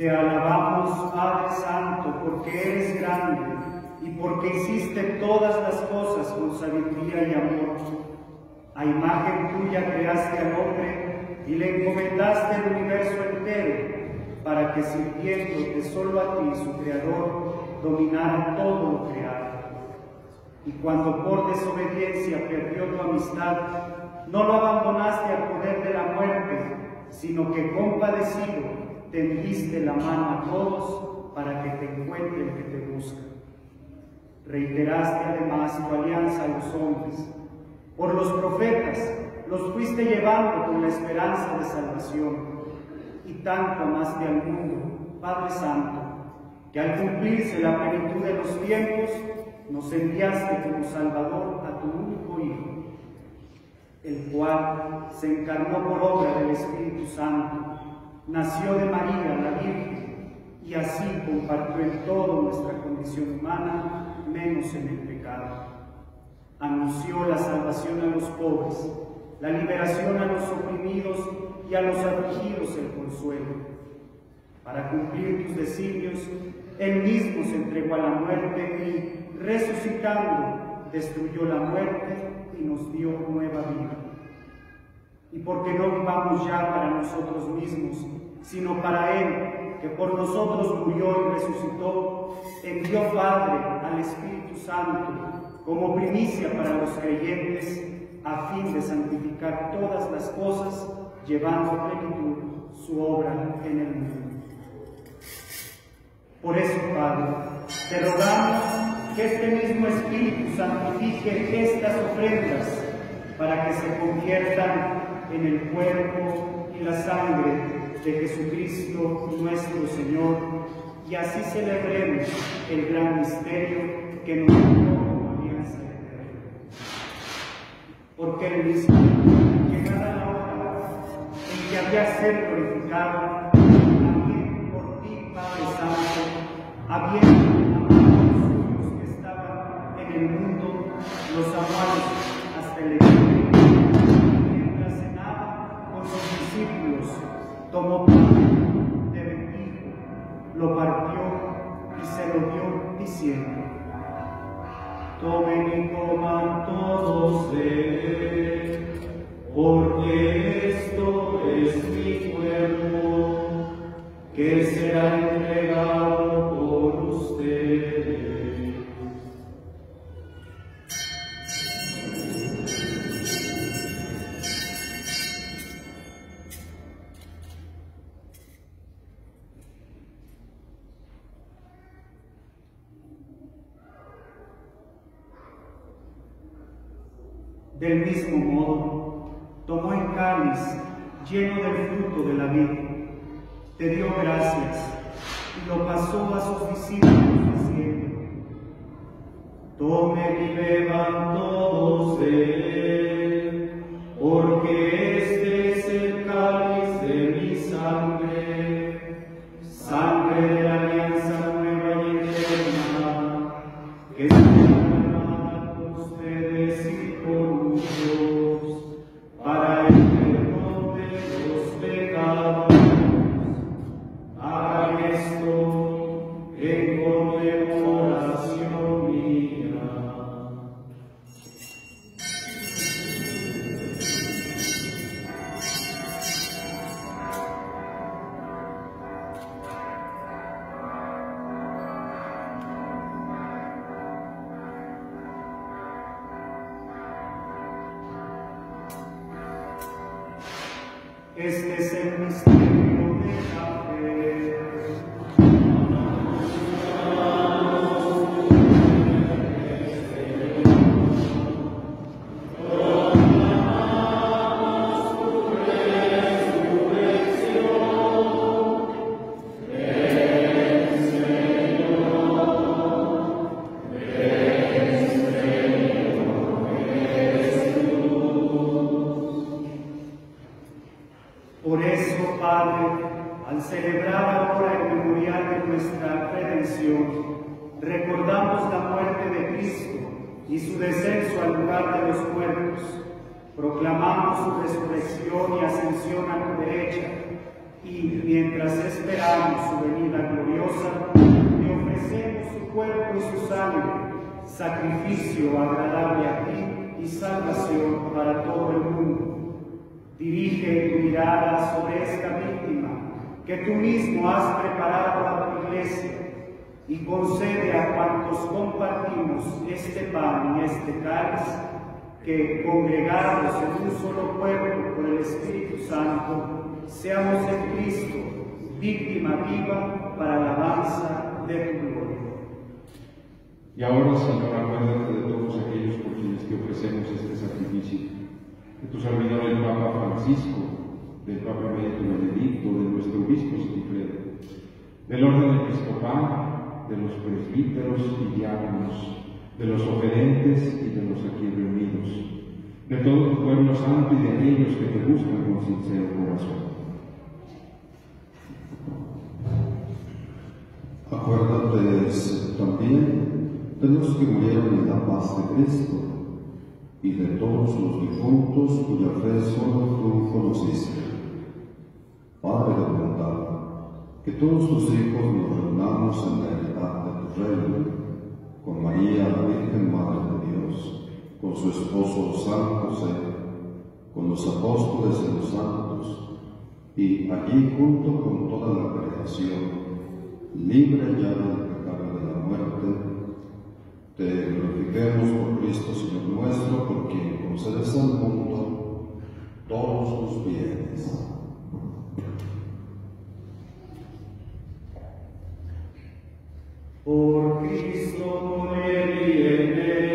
Speaker 2: Te alabamos, Padre Santo, porque eres grande y porque hiciste todas las cosas con sabiduría y amor. A imagen tuya creaste al hombre y le encomendaste el universo entero para que sirviéndote solo a ti, su Creador, dominara todo lo creado. Y cuando por desobediencia perdió tu amistad, no lo abandonaste al poder de la muerte, sino que compadecido tendiste la mano a todos para que te encuentren que te buscan. Reiteraste además tu alianza a los hombres. Por los profetas los fuiste llevando con la esperanza de salvación. Y tanto amaste al mundo, Padre Santo, que al cumplirse la plenitud de los tiempos, nos enviaste como Salvador a tu único Hijo, el cual se encarnó por obra del Espíritu Santo nació de María, la Virgen, y así compartió en todo nuestra condición humana, menos en el pecado. Anunció la salvación a los pobres, la liberación a los oprimidos y a los afligidos el consuelo. Para cumplir tus designios, Él mismo se entregó a la muerte y, resucitando, destruyó la muerte y nos dio nueva vida y porque no vivamos ya para nosotros mismos, sino para Él, que por nosotros murió y resucitó, envió Padre al Espíritu Santo como primicia para los creyentes, a fin de santificar todas las cosas, llevando a plenitud su obra en el mundo. Por eso, Padre, te rogamos que este mismo Espíritu santifique estas ofrendas para que se conviertan en el cuerpo y la sangre de Jesucristo nuestro Señor, y así celebremos el gran misterio que nos como alianza. Porque el mismo, llegada la hora en que había ser glorificado, también por ti, Padre Santo, habiendo a los que estaban en el mundo, los amados tomó te bendijo, lo partió y se lo dio diciendo, Tomen y coman todos de él, porque esto es mi cuerpo, que será entregado Del mismo modo, tomó el cáliz lleno del fruto de la vid, te dio gracias y lo pasó a sus discípulos diciendo, Tomen y beban todos de él, porque este que congregados en un solo cuerpo por el Espíritu Santo seamos en Cristo víctima viva para la alabanza de tu gloria.
Speaker 7: Y ahora, Señor, acuérdate de todos aquellos por quienes te ofrecemos este sacrificio. De tu servidor el Papa Francisco, del Papa Emérito Benedicto, de nuestro obispo Sigifredo, del orden episcopal, de los presbíteros y diáconos, de los oferentes y de los aquí reunidos, de todo tu pueblo santo y de aquellos que te buscan con sincero corazón.
Speaker 8: Acuérdate también de los que murieron en la paz de Cristo y de todos los difuntos cuya fe solo tú conociste. Padre de bondad, que todos tus hijos nos reunamos en la heredad de tu reino, con María, la Virgen Madre de Dios, con su esposo San José, con los apóstoles y los santos, y allí junto con toda la creación, libre ya del pecado de la muerte, Te glorifiquemos por Cristo, Señor nuestro, por quien concedes al mundo todos los bienes.
Speaker 2: Por Christo muere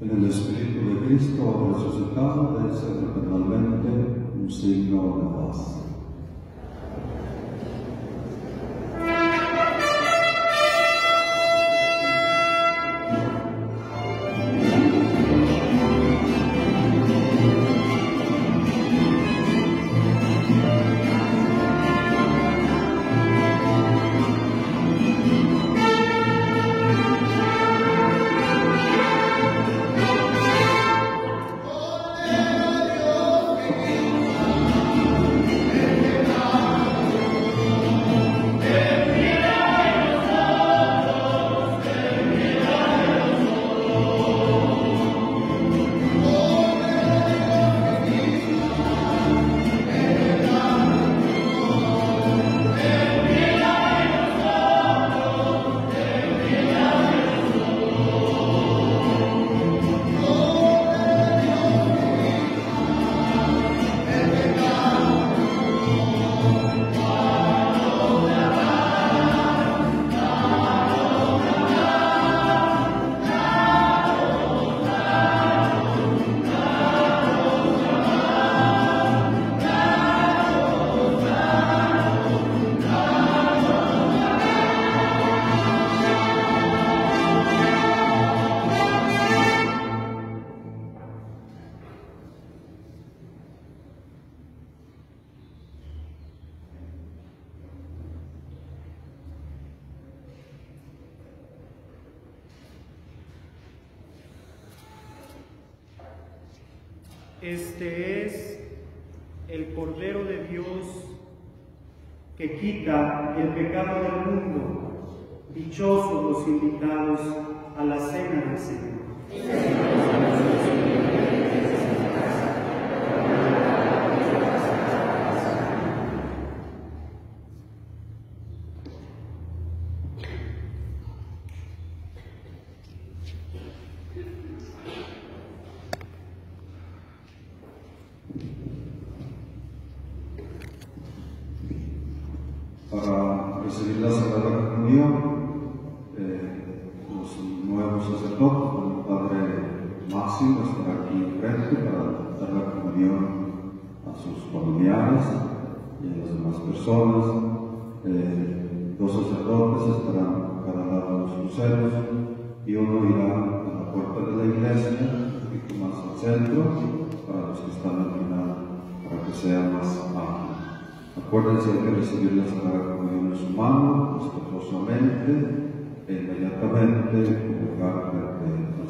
Speaker 8: En el Espíritu de Cristo resucitado, dense eternamente un signo de paz.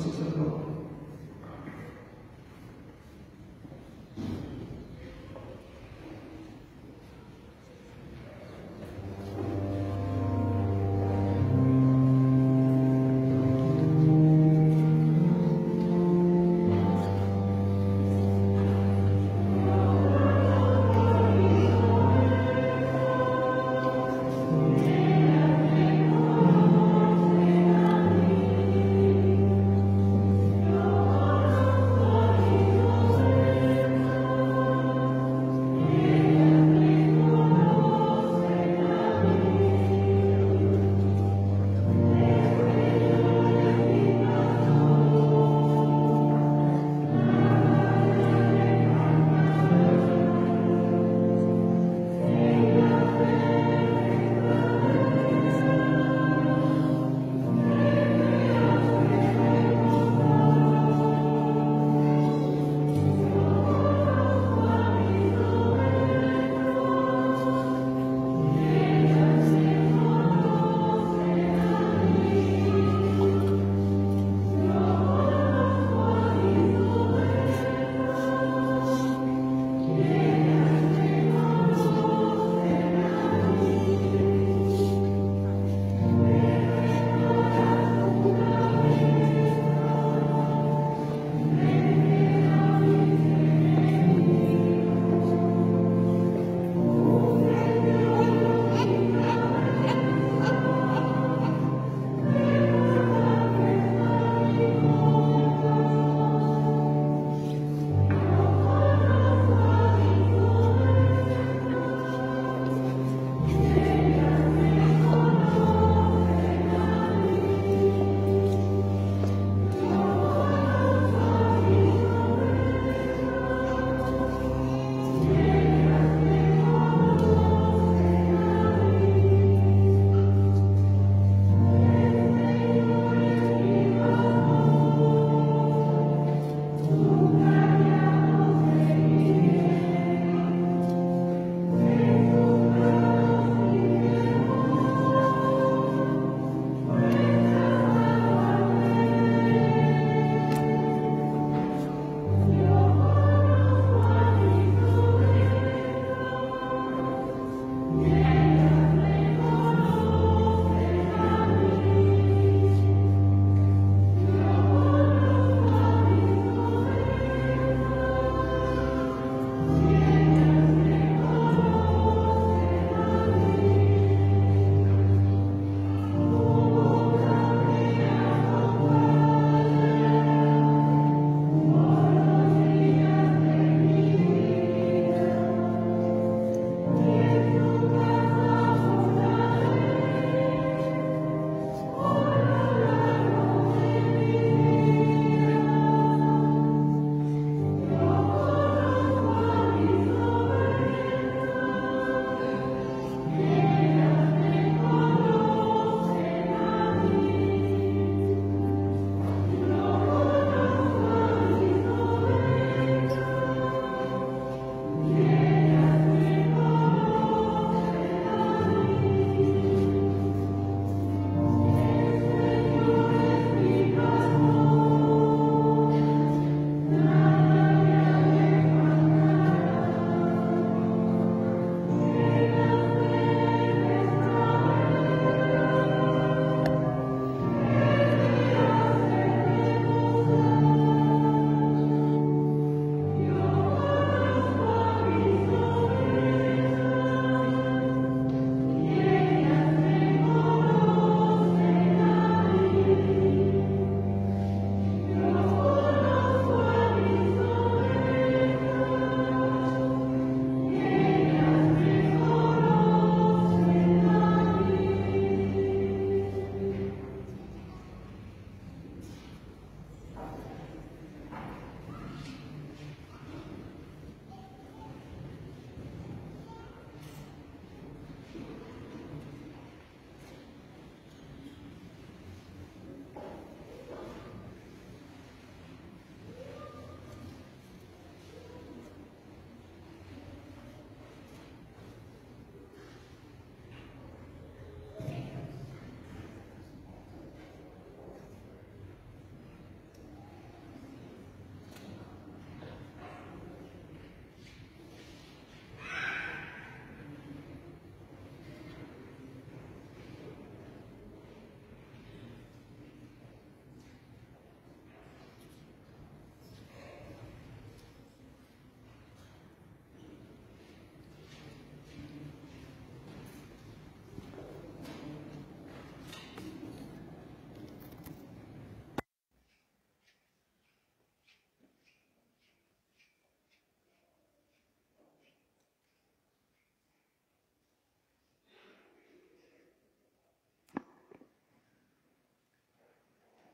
Speaker 8: Frente al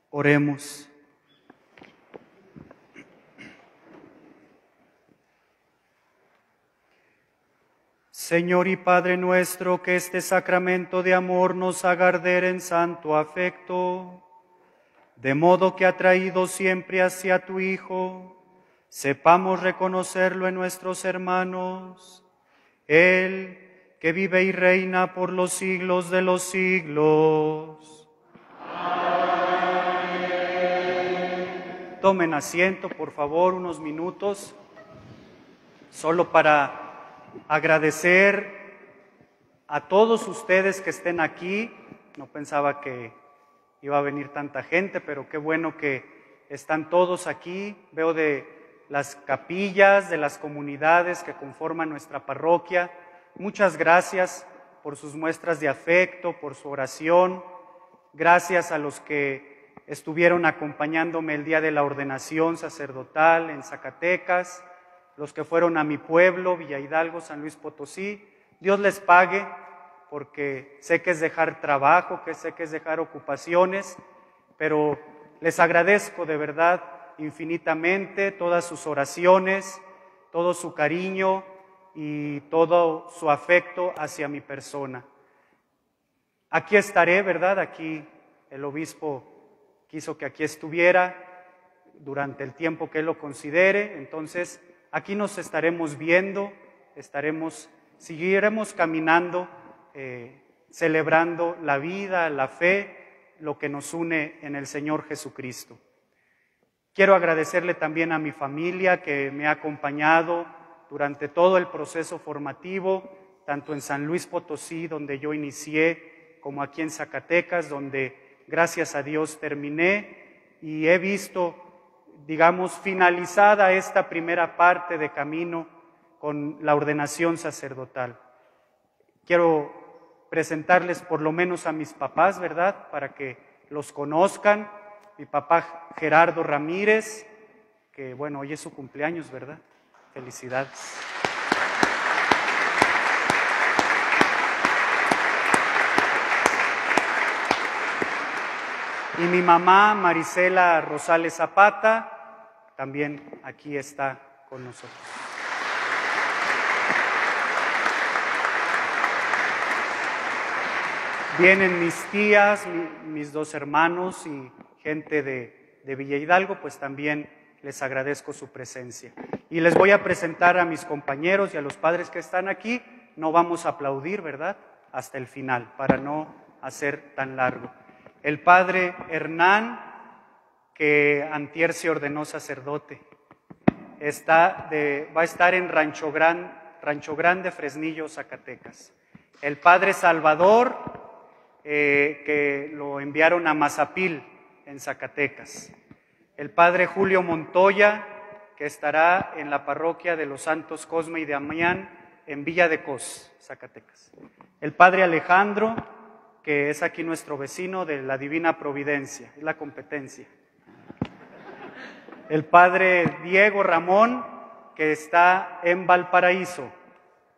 Speaker 2: Oremos. Señor y Padre nuestro, que este sacramento de amor nos haga arder en santo afecto, de modo que atraído siempre hacia tu Hijo, sepamos reconocerlo en nuestros hermanos, Él que vive y reina por los siglos de los siglos. Tomen asiento, por favor, unos minutos, solo para agradecer a todos ustedes que estén aquí. No pensaba que iba a venir tanta gente, pero qué bueno que están todos aquí. Veo de las capillas, de las comunidades que conforman nuestra parroquia. Muchas gracias por sus muestras de afecto, por su oración. Gracias a los que estuvieron acompañándome el día de la ordenación sacerdotal en Zacatecas los que fueron a mi pueblo, Villa Hidalgo, San Luis Potosí. Dios les pague, porque sé que es dejar trabajo, que sé que es dejar ocupaciones, pero les agradezco de verdad infinitamente todas sus oraciones, todo su cariño y todo su afecto hacia mi persona. Aquí estaré, ¿verdad? Aquí el obispo quiso que aquí estuviera durante el tiempo que él lo considere, entonces Aquí nos estaremos viendo, estaremos, seguiremos caminando, eh, celebrando la vida, la fe, lo que nos une en el Señor Jesucristo. Quiero agradecerle también a mi familia que me ha acompañado durante todo el proceso formativo, tanto en San Luis Potosí, donde yo inicié, como aquí en Zacatecas, donde gracias a Dios terminé y he visto digamos, finalizada esta primera parte de camino con la ordenación sacerdotal. Quiero presentarles por lo menos a mis papás, ¿verdad? Para que los conozcan. Mi papá Gerardo Ramírez, que bueno, hoy es su cumpleaños, ¿verdad? Felicidades. Y mi mamá, Marisela Rosales Zapata, también aquí está con nosotros. Vienen mis tías, mis dos hermanos y gente de, de Villa Hidalgo, pues también les agradezco su presencia. Y les voy a presentar a mis compañeros y a los padres que están aquí. No vamos a aplaudir, ¿verdad? Hasta el final, para no hacer tan largo el padre Hernán, que antier se ordenó sacerdote. Está va a estar en Rancho, Rancho Grande, Fresnillo, Zacatecas. El padre Salvador, eh, que lo enviaron a Mazapil, en Zacatecas. El padre Julio Montoya, que estará en la parroquia de los Santos Cosme y Damián, en Villa de Cos, Zacatecas. El padre Alejandro, que es aquí nuestro vecino de la Divina Providencia, es la competencia. El padre Diego Ramón, que está en Valparaíso.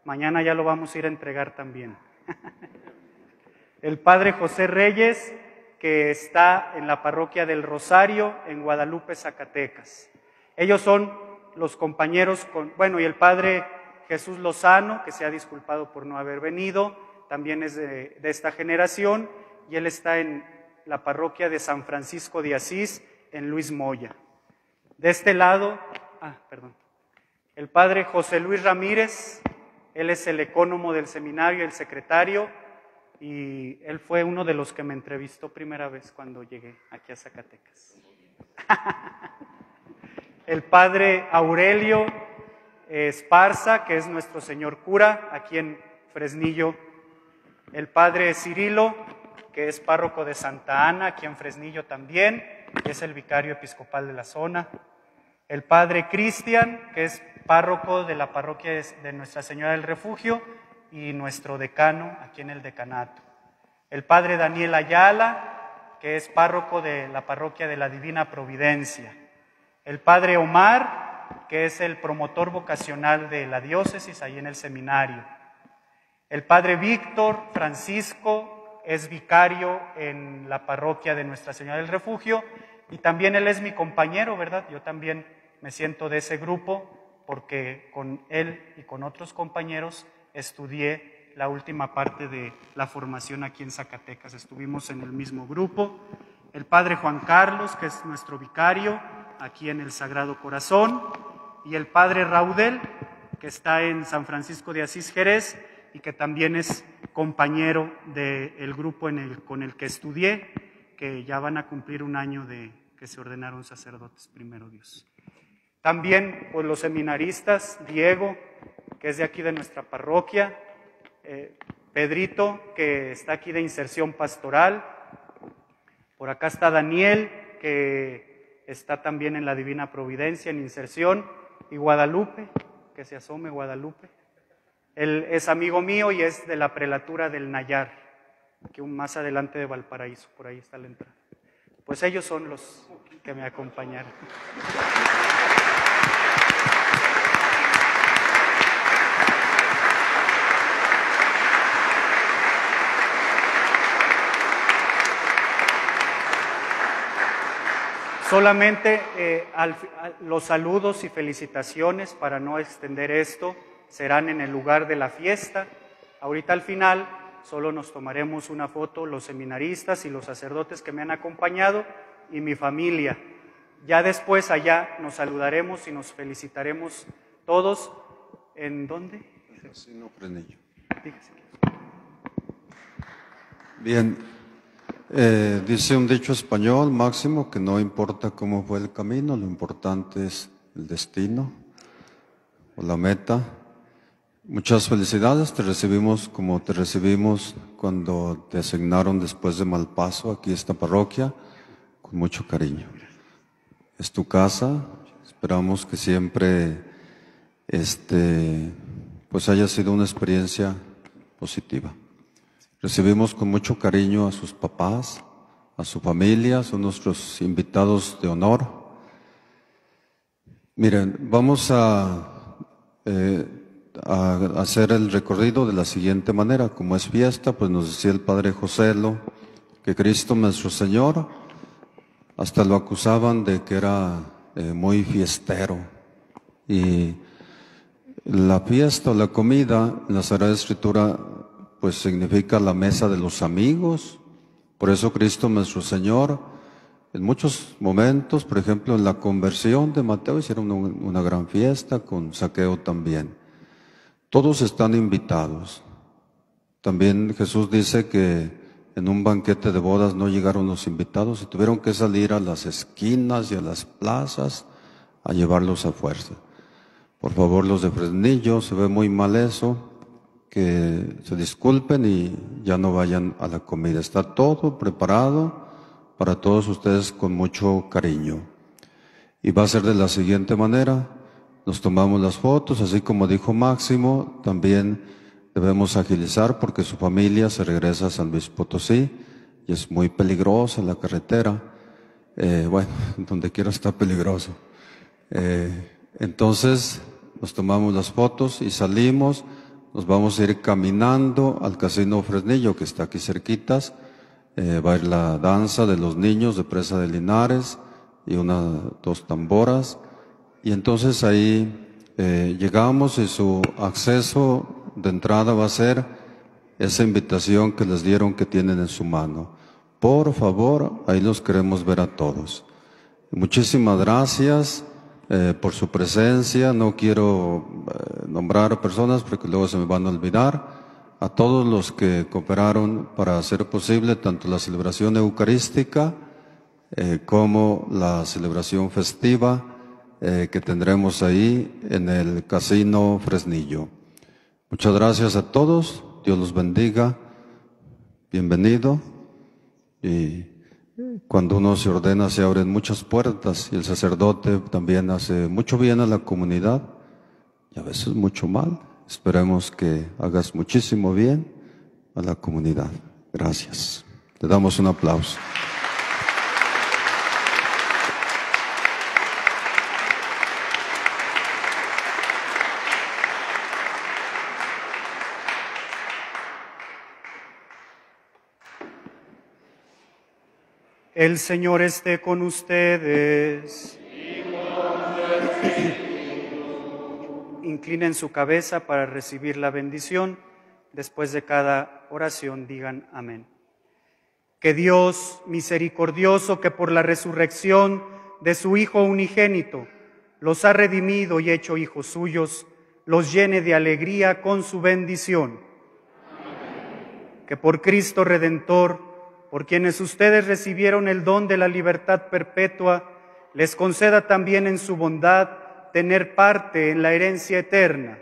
Speaker 2: Mañana ya lo vamos a ir a entregar también. (laughs) El padre José Reyes, que está en la parroquia del Rosario, en Guadalupe, Zacatecas. Ellos son los compañeros, con, bueno, y el padre Jesús Lozano, que se ha disculpado por no haber venido, también es de, esta generación y él está en la parroquia de San Francisco de Asís, en Luis Moya. De este lado, ah, perdón, el padre José Luis Ramírez, él es el ecónomo del seminario, el secretario, y él fue uno de los que me entrevistó primera vez cuando llegué aquí a Zacatecas. (laughs) el padre Aurelio Esparza, que es nuestro señor cura, aquí en Fresnillo, el padre Cirilo, que es párroco de Santa Ana, aquí en Fresnillo también, que es el vicario episcopal de la zona, el padre Cristian, que es párroco de la parroquia de Nuestra Señora del Refugio y nuestro decano aquí en el decanato, el padre Daniel Ayala, que es párroco de la parroquia de la Divina Providencia, el padre Omar, que es el promotor vocacional de la diócesis ahí en el seminario, el padre Víctor Francisco es vicario en la parroquia de Nuestra Señora del Refugio Y también él es mi compañero, ¿verdad? Yo también me siento de ese grupo porque con él y con otros compañeros estudié la última parte de la formación aquí en Zacatecas. Estuvimos en el mismo grupo. El padre Juan Carlos, que es nuestro vicario aquí en el Sagrado Corazón, y el padre Raudel, que está en San Francisco de Asís Jerez y que también es compañero del grupo con el que estudié, que ya van a cumplir un año de que se ordenaron sacerdotes, primero Dios. También pues, los seminaristas, Diego, que es de aquí de nuestra parroquia, eh, Pedrito, que está aquí de inserción pastoral, por acá está Daniel, que está también en la Divina Providencia, en inserción, y Guadalupe, que se asome Guadalupe. Él es amigo mío y es de la prelatura del Nayar, que más adelante de Valparaíso, por ahí está la entrada. Pues ellos son los que me acompañaron. Solamente eh, los saludos y felicitaciones para no extender esto serán en el lugar de la fiesta. Ahorita al final solo nos tomaremos una foto los seminaristas y los sacerdotes que me han acompañado y mi familia. Ya después allá nos saludaremos y nos felicitaremos todos. ¿En dónde?
Speaker 8: Bien, eh, dice un dicho español, Máximo, que no importa cómo fue el camino, lo importante es el destino o la meta. Muchas felicidades, te recibimos como te recibimos cuando te asignaron después de Malpaso aquí esta parroquia, con mucho cariño. Es tu casa, esperamos que siempre este, pues haya sido una experiencia positiva. Recibimos con mucho cariño a sus papás, a su familia, son nuestros invitados de honor. Miren, vamos a, eh, a hacer el recorrido de la siguiente manera. Como es fiesta, pues nos decía el Padre Joselo que Cristo nuestro Señor hasta lo acusaban de que era eh, muy fiestero. Y la fiesta la comida en la Sagrada Escritura pues significa la mesa de los amigos. Por eso Cristo nuestro Señor, en muchos momentos, por ejemplo en la conversión de Mateo, hicieron una gran fiesta con saqueo también. Todos están invitados. También Jesús dice que en un banquete de bodas no llegaron los invitados y tuvieron que salir a las esquinas y a las plazas a llevarlos a fuerza. Por favor, los de Fresnillo, se ve muy mal eso que se disculpen y ya no vayan a la comida. Está todo preparado para todos ustedes con mucho cariño. Y va a ser de la siguiente manera. Nos tomamos las fotos, así como dijo Máximo, también debemos agilizar porque su familia se regresa a San Luis Potosí y es muy peligrosa la carretera. Eh, bueno, (laughs) donde quiera está peligroso. Eh, entonces nos tomamos las fotos y salimos nos vamos a ir caminando al Casino Fresnillo, que está aquí cerquitas. Eh, va a ir la danza de los niños de Presa de Linares y una, dos tamboras. Y entonces ahí eh, llegamos y su acceso de entrada va a ser esa invitación que les dieron que tienen en su mano. Por favor, ahí los queremos ver a todos. Muchísimas gracias. Eh, por su presencia. No quiero eh, nombrar personas porque luego se me van a olvidar. A todos los que cooperaron para hacer posible tanto la celebración eucarística eh, como la celebración festiva que tendremos ahí en el Casino Fresnillo. Muchas gracias a todos. Dios los bendiga. Bienvenido. Y cuando uno se ordena se abren muchas puertas y el sacerdote también hace mucho bien a la comunidad y a veces mucho mal. Esperemos que hagas muchísimo bien a la comunidad. Gracias. Le damos un aplauso.
Speaker 2: El Señor esté con ustedes. Inclinen su cabeza para recibir la bendición. Después de cada oración digan amén. Que Dios misericordioso, que por la resurrección de su Hijo unigénito los ha redimido y hecho hijos suyos, los llene de alegría con su bendición. Que por Cristo Redentor, por quienes ustedes recibieron el don de la libertad perpetua, les conceda también en su bondad tener parte en la herencia eterna.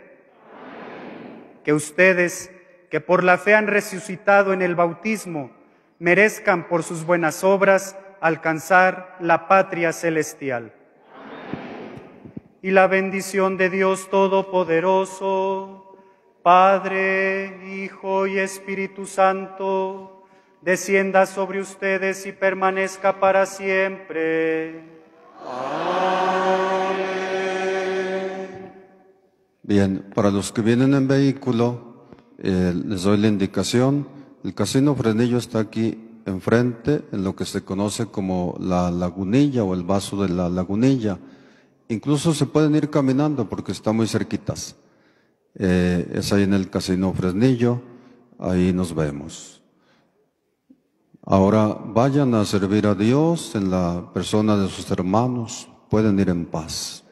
Speaker 2: Que ustedes, que por la fe han resucitado en el bautismo, merezcan por sus buenas obras alcanzar la patria celestial y la bendición de Dios Todopoderoso, Padre, Hijo y Espíritu Santo, descienda sobre ustedes y permanezca para siempre.
Speaker 8: Bien, para los que vienen en vehículo, eh, les doy la indicación. El Casino Frenillo está aquí enfrente, en lo que se conoce como la lagunilla o el vaso de la lagunilla. Incluso se pueden ir caminando porque está muy cerquitas. Eh, es ahí en el Casino Fresnillo, ahí nos vemos. Ahora vayan a servir a Dios en la persona de sus hermanos, pueden ir en paz.